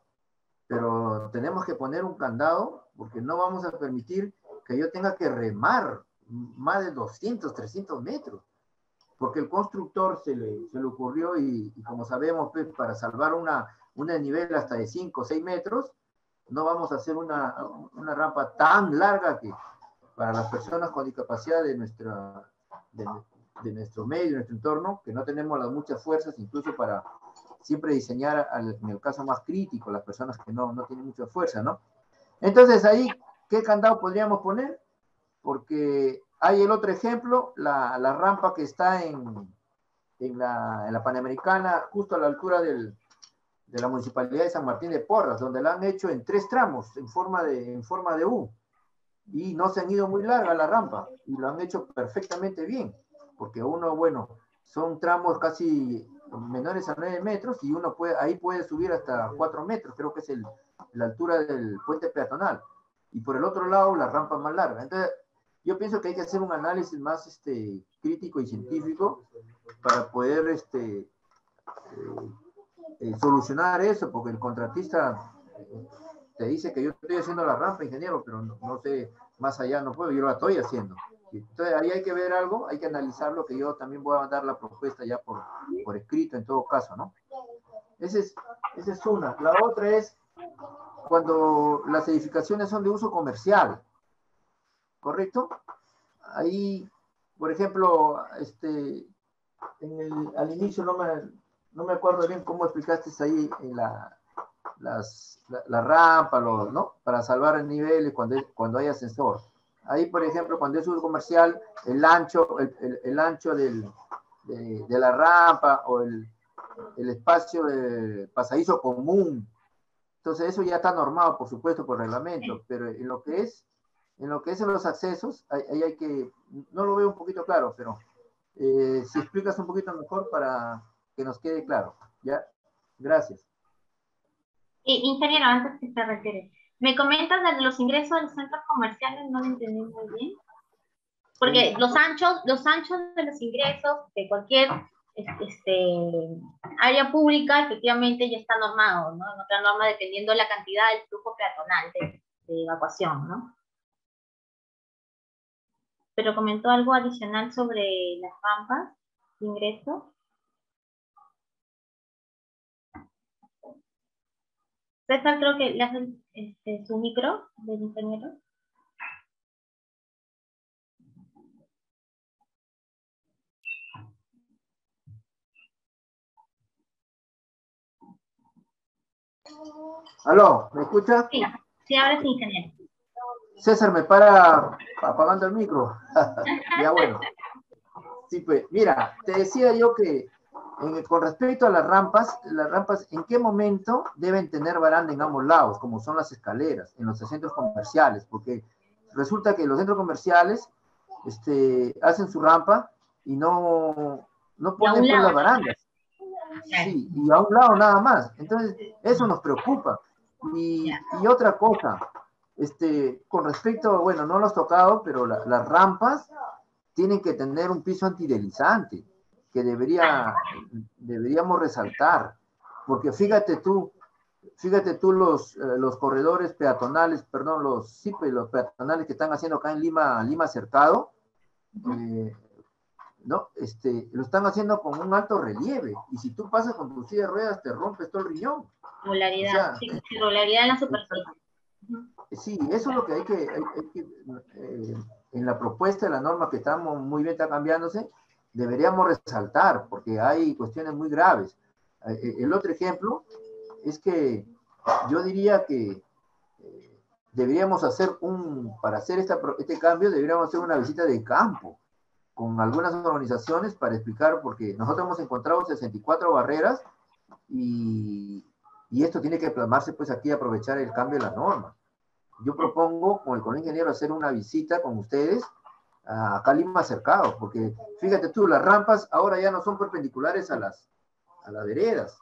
pero tenemos que poner un candado porque no vamos a permitir que yo tenga que remar más de 200, 300 metros porque el constructor se le, se le ocurrió y, como sabemos, pues, para salvar una, una nivel hasta de 5 o 6 metros, no vamos a hacer una, una, rampa tan larga que para las personas con discapacidad de, nuestra, de, de nuestro medio, de nuestro entorno, que no tenemos las muchas fuerzas, incluso para siempre diseñar en el caso más crítico, las personas que no, no tienen mucha fuerza, ¿no? Entonces ahí, ¿qué candado podríamos poner? Porque hay el otro ejemplo, la, rampa que está en, en la, en la Panamericana, justo a la altura del, de la Municipalidad de San Martín de Porras, donde la han hecho en tres tramos, en forma de, en forma de U. Y no se han ido muy larga la rampa, y lo han hecho perfectamente bien, porque uno, bueno, son tramos casi menores a 9 metros y uno puede, ahí puede subir hasta 4 metros, creo que es el, la altura del puente peatonal. Y por el otro lado, la rampa más larga. Entonces, yo pienso que hay que hacer un análisis más este, crítico y científico para poder este, eh, eh, solucionar eso, porque el contratista te dice que yo estoy haciendo la rampa, ingeniero, pero no, sé, más allá no puedo, yo la estoy haciendo. Entonces ahí hay que ver algo, hay que analizarlo, que yo también voy a mandar la propuesta ya por, por escrito en todo caso, ¿no? Esa es, esa es una. La otra es cuando las edificaciones son de uso comercial, ¿correcto? Ahí, por ejemplo, este, en el, al inicio no me, no me acuerdo bien cómo explicaste ahí en la, las, la, rampa, los, ¿no? Para salvar el nivel cuando, cuando hay ascensor. Ahí, por ejemplo, cuando es uso comercial, el ancho, el, el, ancho del, de, de, la rampa o el, el espacio de pasadizo común. Entonces, eso ya está normado, por supuesto, por reglamento, pero en lo que es en lo que es en los accesos, ahí hay, que, no lo veo un poquito claro, pero eh, si explicas un poquito mejor para que nos quede claro. ¿Ya? Gracias. ingeniero, antes que se retire, ¿me comentas de los ingresos de los centros comerciales? No lo entendí muy bien. Porque los anchos, los anchos de los ingresos de cualquier este, área pública efectivamente ya está normado, ¿no? En otra norma dependiendo de la cantidad del flujo peatonal de, de evacuación, ¿no? Pero comentó algo adicional sobre las rampas de ingreso. César, creo que le hace este, su micro del ingeniero. ¿Aló? ¿Me escucha? Sí, sí, ahora sí, ingeniero. César me para apagando el micro. ya bueno. Sí, pues, mira, te decía yo que con respecto a las rampas, las rampas, ¿en qué momento deben tener baranda en ambos lados, como son las escaleras, en los centros comerciales? Porque resulta que los centros comerciales este, hacen su rampa y no, no ponen por las barandas. Sí, y a un lado nada más. Entonces, eso nos preocupa. Y, y otra cosa, este, con respecto, bueno, no lo has tocado, pero las rampas tienen que tener un piso antideslizante, que debería, deberíamos resaltar, porque fíjate tú, fíjate tú los, eh, los corredores peatonales, perdón, los, sí, pues, los peatonales que están haciendo acá en Lima, Lima Cercado, eh, ¿no? Este, lo están haciendo con un alto relieve, y si tú pasas con tu silla de ruedas, te rompes todo el riñón. Polaridad, sí, polaridad en la superficie. Sí, eso es lo que hay que, eh, en la propuesta de la norma que estamos muy bien está cambiándose, deberíamos resaltar, porque hay cuestiones muy graves. Eh, eh, el otro ejemplo es que yo diría que deberíamos hacer un, para hacer esta, este cambio, deberíamos hacer una visita de campo con algunas organizaciones para explicar, porque nosotros hemos encontrado 64 barreras y, y esto tiene que plasmarse pues aquí, aprovechar el cambio de la norma yo propongo con el colegio ingeniero hacer una visita con ustedes a Calima cercado, porque fíjate tú, las rampas ahora ya no son perpendiculares a las, a las veredas,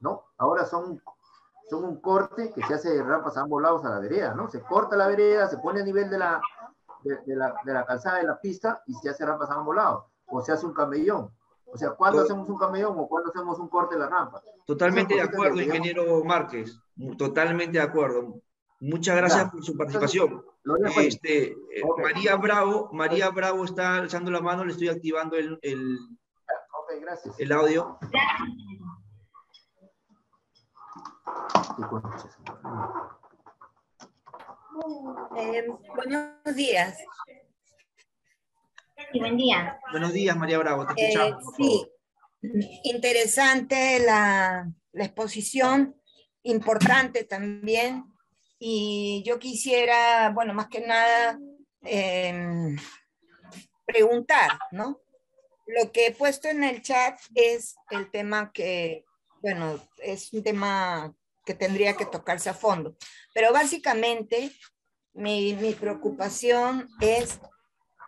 ¿no? Ahora son, son un corte que se hace de rampas a ambos lados a la vereda, ¿no? Se corta la vereda, se pone a nivel de la, de, la, de la calzada de la pista y se hace rampas a ambos lados, o se hace un camellón. O sea, ¿cuándo hacemos un camellón o cuándo hacemos un corte de la rampa? Totalmente de acuerdo, ingeniero Márquez. Totalmente de acuerdo. Muchas gracias por su participación. Este, eh, María Bravo, María Bravo está alzando la mano, le estoy activando el, el, el audio. Eh, buenos días. Sí, buen día. Buenos días, María Bravo, te eh, escuchamos. sí, interesante la, la exposición, importante también y yo quisiera, bueno, más que nada, em, preguntar, ¿no? lo que he puesto en el chat es el tema que, bueno, es un tema que tendría que tocarse a fondo. Pero básicamente mi, mi preocupación es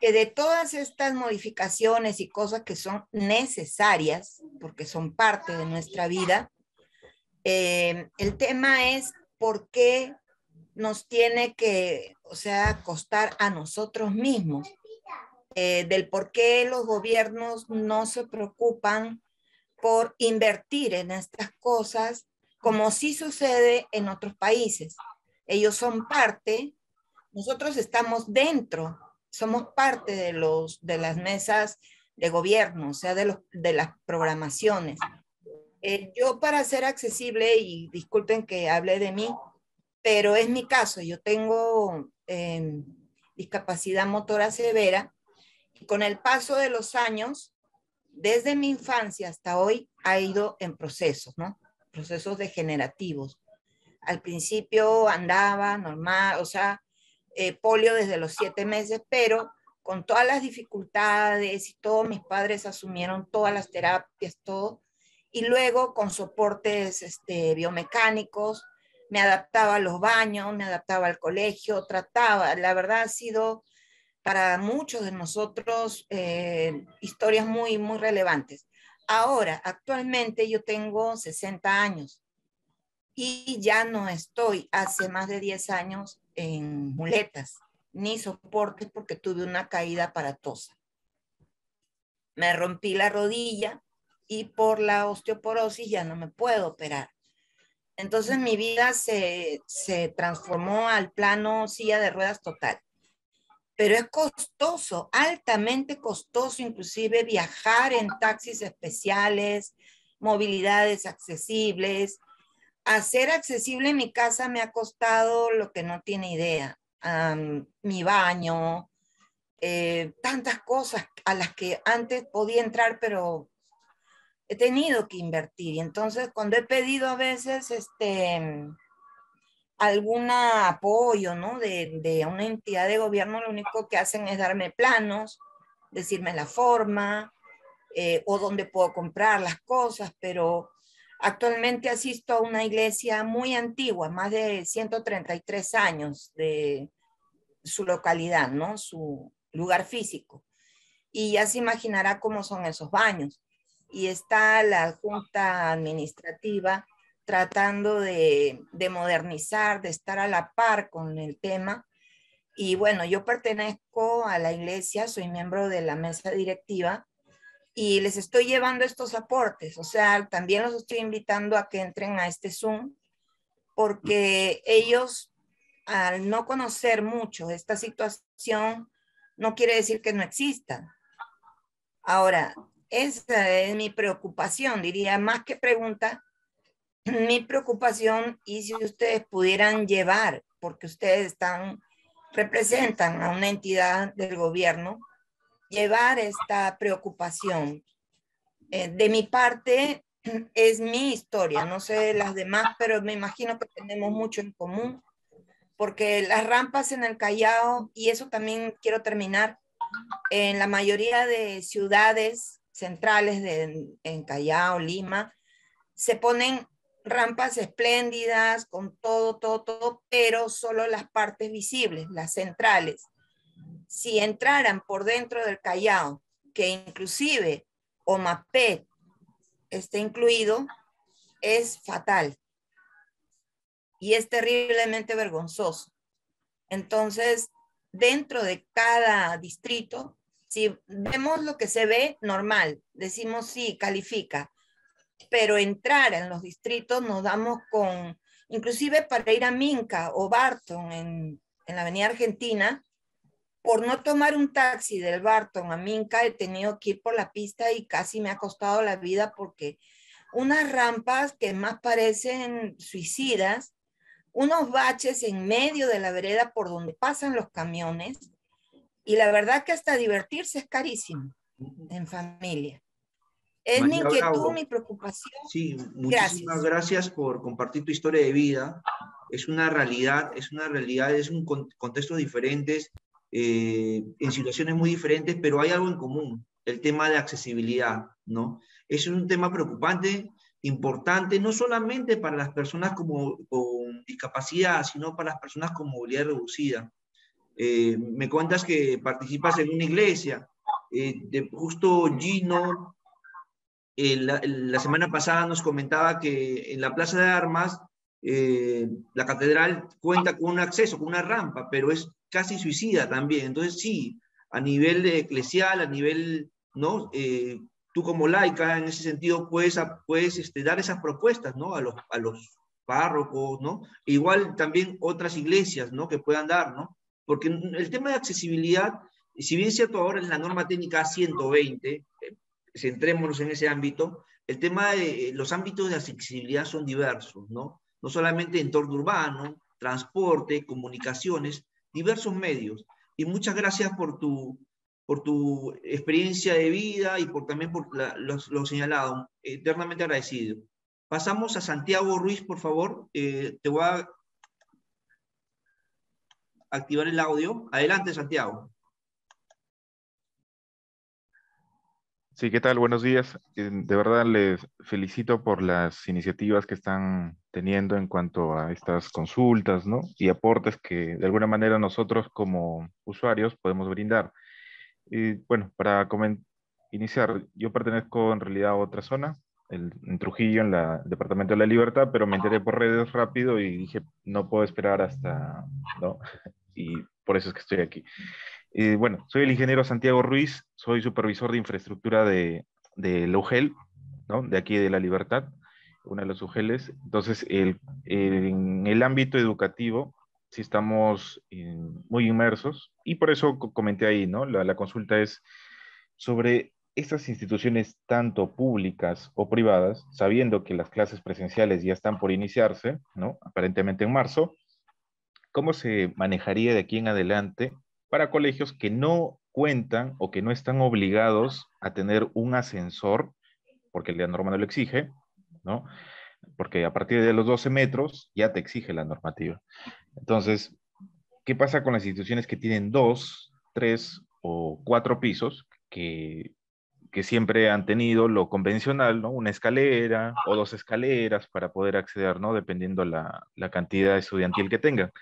que de todas estas modificaciones y cosas que son necesarias, porque son parte de nuestra vida, eh, el tema es por qué nos tiene que, o sea, costar a nosotros mismos, eh, del por qué los gobiernos no se preocupan por invertir en estas cosas, como sí sucede en otros países. Ellos son parte, nosotros estamos dentro, somos parte de, los, de las mesas de gobierno, o sea, de, los, de las programaciones. Eh, yo para ser accesible, y disculpen que hable de mí, pero es mi caso, yo tengo em, discapacidad motora severa y con el paso de los años, desde mi infancia hasta hoy, ha ido en procesos, ¿no? Procesos degenerativos. Al principio andaba normal, o sea, eh, polio desde los siete meses, pero con todas las dificultades y todos mis padres asumieron todas las terapias, todo, y luego con soportes este, biomecánicos, me adaptaba a los baños, me adaptaba al colegio, trataba, la verdad ha sido para muchos de nosotros eh, historias muy, muy relevantes. Ahora, actualmente yo tengo 60 años y ya no estoy hace más de 10 años en muletas ni soportes porque tuve una caída aparatosa. Me rompí la rodilla y por la osteoporosis ya no me puedo operar. Entonces mi vida se, transformó al plano silla de ruedas total. Pero es costoso, altamente costoso, inclusive viajar en taxis especiales, movilidades accesibles. Hacer accesible mi casa me ha costado lo que no tiene idea. mi baño, eh, tantas cosas a las que antes podía entrar, pero he tenido que invertir. Y entonces cuando he pedido a veces este, algún apoyo ¿no? de, de una entidad de gobierno, lo único que hacen es darme planos, decirme la forma eh, o dónde puedo comprar las cosas, pero actualmente asisto a una iglesia muy antigua, más de 133 años de su localidad, ¿no? Su lugar físico. Y ya se imaginará cómo son esos baños y está la Junta Administrativa tratando de, modernizar, de estar a la par con el tema. Y bueno, yo pertenezco a la iglesia, soy miembro de la mesa directiva y les estoy llevando estos aportes. O sea, también los estoy invitando a que entren a este Zoom porque ellos, al no conocer mucho esta situación, no quiere decir que no existan. Ahora, esa es mi preocupación, diría, más que pregunta, mi preocupación y si ustedes pudieran llevar, porque ustedes están, representan a una entidad del gobierno, llevar esta preocupación. Eh, de mi parte, es mi historia, no sé las demás, pero me imagino que tenemos mucho en común, porque las rampas en el Callao, y eso también quiero terminar, en la mayoría de ciudades centrales de, en Callao, Lima, se ponen rampas espléndidas con todo, todo, todo, pero solo las partes visibles, las centrales. Si entraran por dentro del Callao, que inclusive OMAPET esté incluido, es fatal y es terriblemente vergonzoso. Entonces, dentro de cada distrito si vemos lo que se ve, normal, decimos sí, califica, pero entrar en los distritos nos damos con, inclusive para ir a Minca o Barton en, en la Avenida Argentina, por no tomar un taxi del Barton a Minca he tenido que ir por la pista y casi me ha costado la vida porque unas rampas que más parecen suicidas, unos baches en medio de la vereda por donde pasan los camiones, y la verdad que hasta divertirse es carísimo en familia. Es mi inquietud, mi preocupación. Sí, muchísimas gracias. por compartir tu historia de vida. Es una realidad, es una realidad, es un contexto diferente, eh, en situaciones muy diferentes, pero hay algo en común. el tema de accesibilidad, ¿no? Es un tema preocupante, importante, no solamente para las personas como, con discapacidad, sino para las personas con movilidad reducida. Eh, me cuentas que participas en una iglesia. Eh, justo Gino, eh, la, semana pasada nos comentaba que en la Plaza de Armas, la catedral cuenta con un acceso, con una rampa, pero es casi suicida también. Entonces, sí, a nivel eclesial, a nivel, ¿no? tú como laica, en ese sentido, puedes, puedes este, dar esas propuestas, ¿no? A los, a los párrocos, ¿no? Igual también otras iglesias, ¿no? Que puedan dar, ¿no? Porque el tema de accesibilidad, si bien cierto ahora es la norma técnica 120, eh, centrémonos en ese ámbito, el tema de eh, los ámbitos de accesibilidad son diversos, ¿no? No solamente entorno urbano, transporte, comunicaciones, diversos medios. Y muchas gracias por tu, por tu experiencia de vida y por, también por lo, señalado. Eternamente agradecido. Pasamos a Santiago Ruiz, por favor. Eh, te voy a activar el audio. Adelante, Santiago. Sí, ¿qué tal? Buenos días. Eh, de verdad les felicito por las iniciativas que están teniendo en cuanto a estas consultas ¿no? y aportes que de alguna manera nosotros como usuarios podemos brindar. Y bueno, para iniciar, yo pertenezco en realidad a otra zona, en Trujillo, en el Departamento de la Libertad, pero me enteré por redes rápido y dije, no puedo esperar hasta, ¿no? Y por eso es que estoy aquí. Y bueno, soy el ingeniero Santiago Ruiz, soy supervisor de infraestructura de, de la UGEL, ¿no? De aquí de la Libertad, una de las UGELes. Entonces, el, en el ámbito educativo, sí estamos muy inmersos y por eso comenté ahí, ¿no? La, la consulta es sobre estas instituciones, tanto públicas o privadas, sabiendo que las clases presenciales ya están por iniciarse, ¿no? Aparentemente en marzo, ¿cómo se manejaría de aquí en adelante para colegios que no cuentan o que no están obligados a tener un ascensor, porque la norma no lo exige, ¿no? Porque a partir de los 12 metros ya te exige la normativa. Entonces, ¿qué pasa con las instituciones que tienen dos, tres o cuatro pisos que, que siempre han tenido lo convencional, ¿no? Una escalera o dos escaleras para poder acceder, ¿no? Dependiendo la, la cantidad estudiantil que tengan.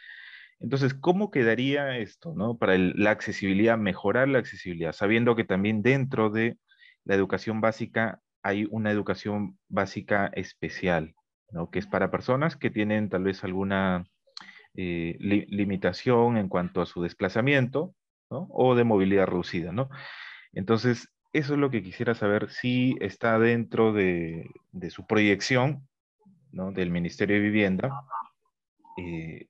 Entonces, ¿cómo quedaría esto, ¿no? Para la accesibilidad, mejorar la accesibilidad, sabiendo que también dentro de la educación básica hay una educación básica especial, ¿no? Que es para personas que tienen tal vez alguna eh, limitación en cuanto a su desplazamiento o de movilidad reducida. ¿no? Entonces, eso es lo que quisiera saber si está dentro de, su proyección ¿no? del Ministerio de Vivienda, eh,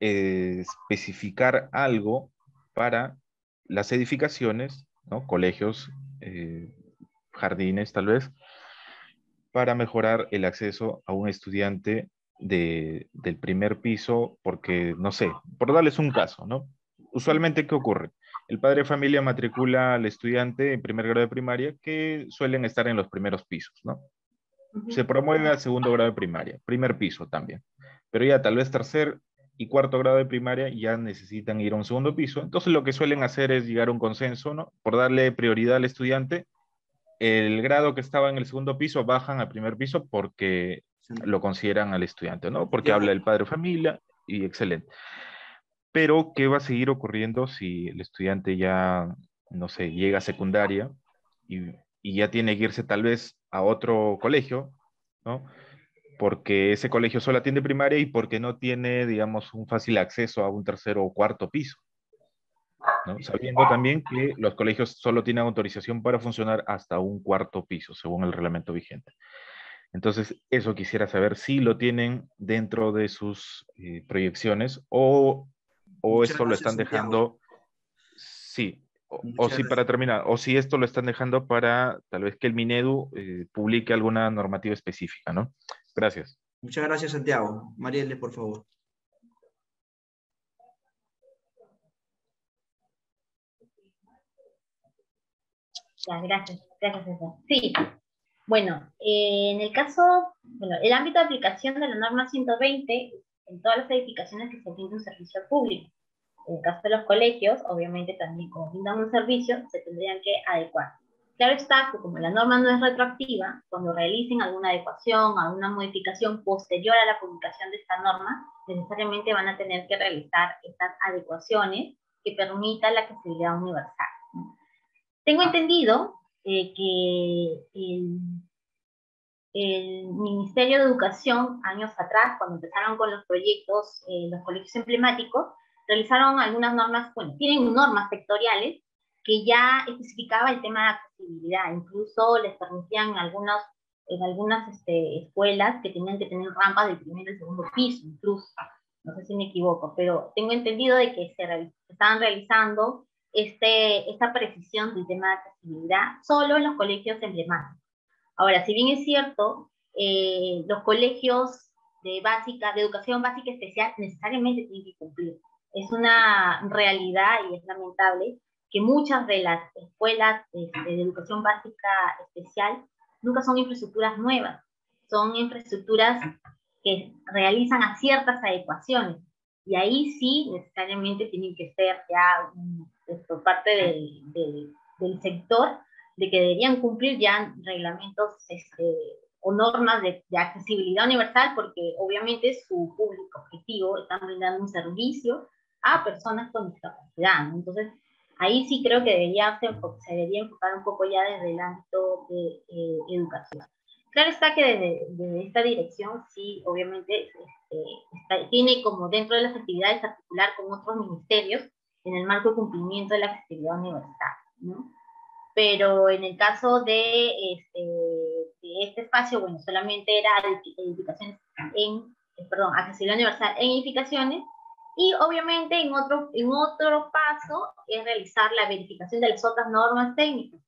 especificar algo para las edificaciones, ¿no? colegios, eh, jardines tal vez, para mejorar el acceso a un estudiante del primer piso, porque, no sé, por darles un caso, ¿no? Usualmente, ¿qué ocurre? El padre de familia matricula al estudiante en primer grado de primaria, que suelen estar en los primeros pisos, ¿no? Se promueve al segundo grado de primaria, primer piso también. Pero ya tal vez tercer y cuarto grado de primaria ya necesitan ir a un segundo piso. Entonces lo que suelen hacer es llegar a un consenso, ¿no? Por darle prioridad al estudiante, el grado que estaba en el segundo piso bajan al primer piso porque lo consideran al estudiante, ¿no? Porque habla el padre familia y excelente. Pero, ¿qué va a seguir ocurriendo si el estudiante ya, no sé, llega a secundaria y, ya tiene que irse tal vez a otro colegio, ¿no? Porque ese colegio solo atiende primaria y porque no tiene, digamos, un fácil acceso a un tercero o cuarto piso. ¿no? Sabiendo también que los colegios solo tienen autorización para funcionar hasta un cuarto piso, según el reglamento vigente. Entonces, eso quisiera saber si lo tienen dentro de sus eh, proyecciones o, o esto lo están dejando, sí, o, si para terminar, o si esto lo están dejando para tal vez que el Minedu eh, publique alguna normativa específica, ¿no? Gracias. Muchas gracias, Santiago. Marielle, por favor. Ya, gracias, gracias, César. Sí, bueno, eh, en el caso, bueno, el ámbito de aplicación de la norma 120 en todas las edificaciones que se brinda un servicio público. En el caso de los colegios, obviamente también como brindan un servicio, se tendrían que adecuar. Claro está que como la norma no es retroactiva, cuando realicen alguna adecuación, alguna modificación posterior a la publicación de esta norma, necesariamente van a tener que realizar estas adecuaciones que permitan la accesibilidad universal. Tengo entendido eh, que el, Ministerio de Educación, años atrás, cuando empezaron con los proyectos, eh, los colegios emblemáticos, realizaron algunas normas, bueno, tienen normas sectoriales que ya especificaba el tema de accesibilidad, incluso les permitían algunos, en algunas este, escuelas que tenían que tener rampas del primer y segundo piso, incluso, no sé si me equivoco, pero tengo entendido de que se, estaban realizando este, esta precisión del tema de accesibilidad solo en los colegios emblemáticos. Ahora, si bien es cierto, eh, los colegios de, básica, de educación básica especial necesariamente tienen que cumplir. Es una realidad y es lamentable que muchas de las escuelas este, de educación básica especial nunca son infraestructuras nuevas, son infraestructuras que realizan a ciertas adecuaciones. Y ahí sí necesariamente tienen que ser ya por parte del, sector de que deberían cumplir ya reglamentos este, o normas de, de, accesibilidad universal, porque obviamente su público objetivo están brindando un servicio a personas con discapacidad. Entonces, ahí sí creo que debería se, debería enfocar un poco ya desde el ámbito de eh, educación. Claro está que desde, esta dirección sí, obviamente, este, tiene como dentro de las actividades articular con otros ministerios en el marco de cumplimiento de la accesibilidad universal, ¿no? Pero en el caso de este, de este espacio, bueno, solamente era edificaciones en, perdón, accesibilidad universal en edificaciones, y obviamente en otro, en otro paso es realizar la verificación de las otras normas técnicas,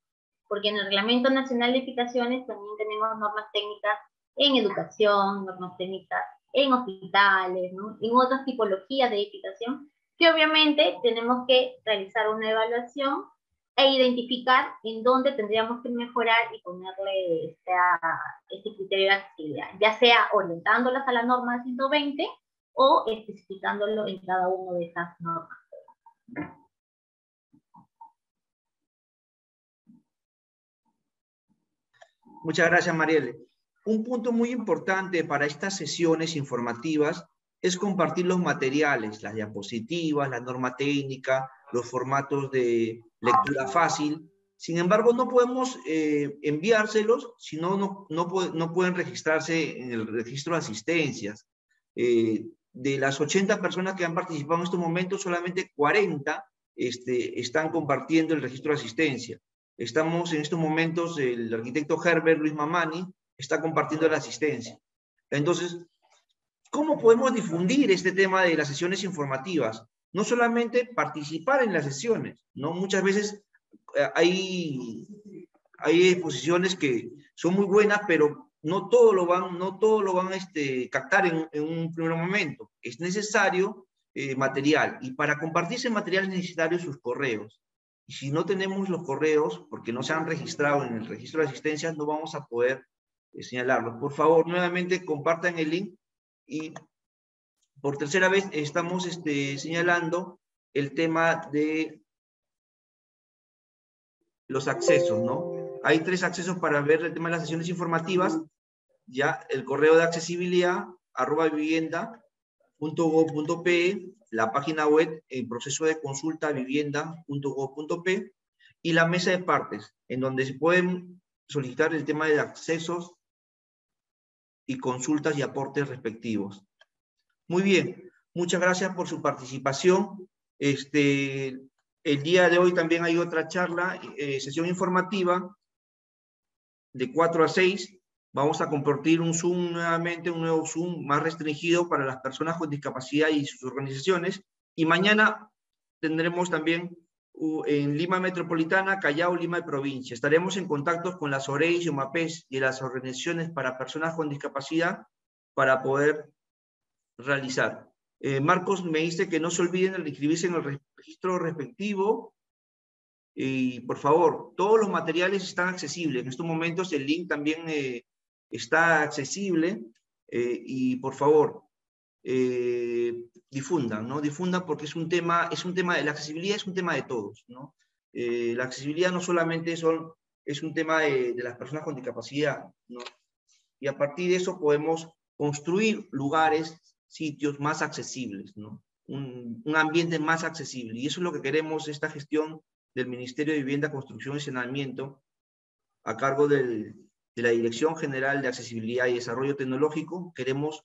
porque en el Reglamento Nacional de Edificaciones también tenemos normas técnicas en educación, normas técnicas en hospitales, ¿no? en otras tipologías de edificación, que obviamente tenemos que realizar una evaluación e identificar en dónde tendríamos que mejorar y ponerle este, este criterio de accesibilidad, ya sea orientándolas a la norma 120 o especificándolo en cada una de estas normas. Muchas gracias, Marielle. Un punto muy importante para estas sesiones informativas es compartir los materiales, las diapositivas, la norma técnica, los formatos de lectura fácil. Sin embargo, no podemos eh, enviárselos si no, no, pueden registrarse en el registro de asistencias. Eh, de las 80 personas que han participado en estos momentos, solamente 40 este, están compartiendo el registro de asistencia. Estamos en estos momentos, el arquitecto Herbert Luis Mamani está compartiendo la asistencia. Entonces, ¿cómo podemos difundir este tema de las sesiones informativas? No solamente participar en las sesiones, ¿no? Muchas veces eh, hay, hay exposiciones que son muy buenas, pero no todo lo van, no todo lo van a este, captar en, un primer momento. Es necesario eh, material y para compartir ese material es necesario sus correos. Y si no tenemos los correos, porque no se han registrado en el registro de asistencia, no vamos a poder eh, señalarlos. Por favor, nuevamente compartan el link y por tercera vez estamos este, señalando el tema de los accesos, ¿no? Hay tres accesos para ver el tema de las sesiones informativas ya el correo de accesibilidad arroba vivienda.gov.pe, la página web en proceso de consulta vivienda.gov.pe y la mesa de partes, en donde se pueden solicitar el tema de accesos y consultas y aportes respectivos. Muy bien, muchas gracias por su participación. Este, el día de hoy también hay otra charla, eh, sesión informativa de 4 a 6 Vamos a compartir un Zoom nuevamente, un nuevo Zoom más restringido para las personas con discapacidad y sus organizaciones. Y mañana tendremos también en Lima Metropolitana, Callao, Lima y provincia. Estaremos en contacto con las OREIS y OMAPES y las organizaciones para personas con discapacidad para poder realizar. Eh, Marcos me dice que no se olviden de inscribirse en el registro respectivo y por favor, todos los materiales están accesibles. En estos momentos el link también eh, está accesible eh, y por favor, eh, difundan, ¿no? Difundan porque es un tema, es un tema, la accesibilidad es un tema de todos, ¿no? La accesibilidad no solamente son es un tema de, de las personas con discapacidad, ¿no? Y a partir de eso podemos construir lugares, sitios más accesibles, ¿no? Un, un, ambiente más accesible. Y eso es lo que queremos, esta gestión del Ministerio de Vivienda, Construcción y Saneamiento, a cargo del, de la Dirección General de Accesibilidad y Desarrollo Tecnológico. Queremos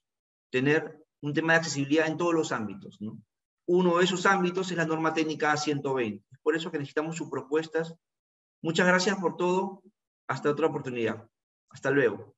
tener un tema de accesibilidad en todos los ámbitos. ¿no? Uno de esos ámbitos es la norma técnica A120. Es por eso que necesitamos sus propuestas. Muchas gracias por todo. Hasta otra oportunidad. Hasta luego.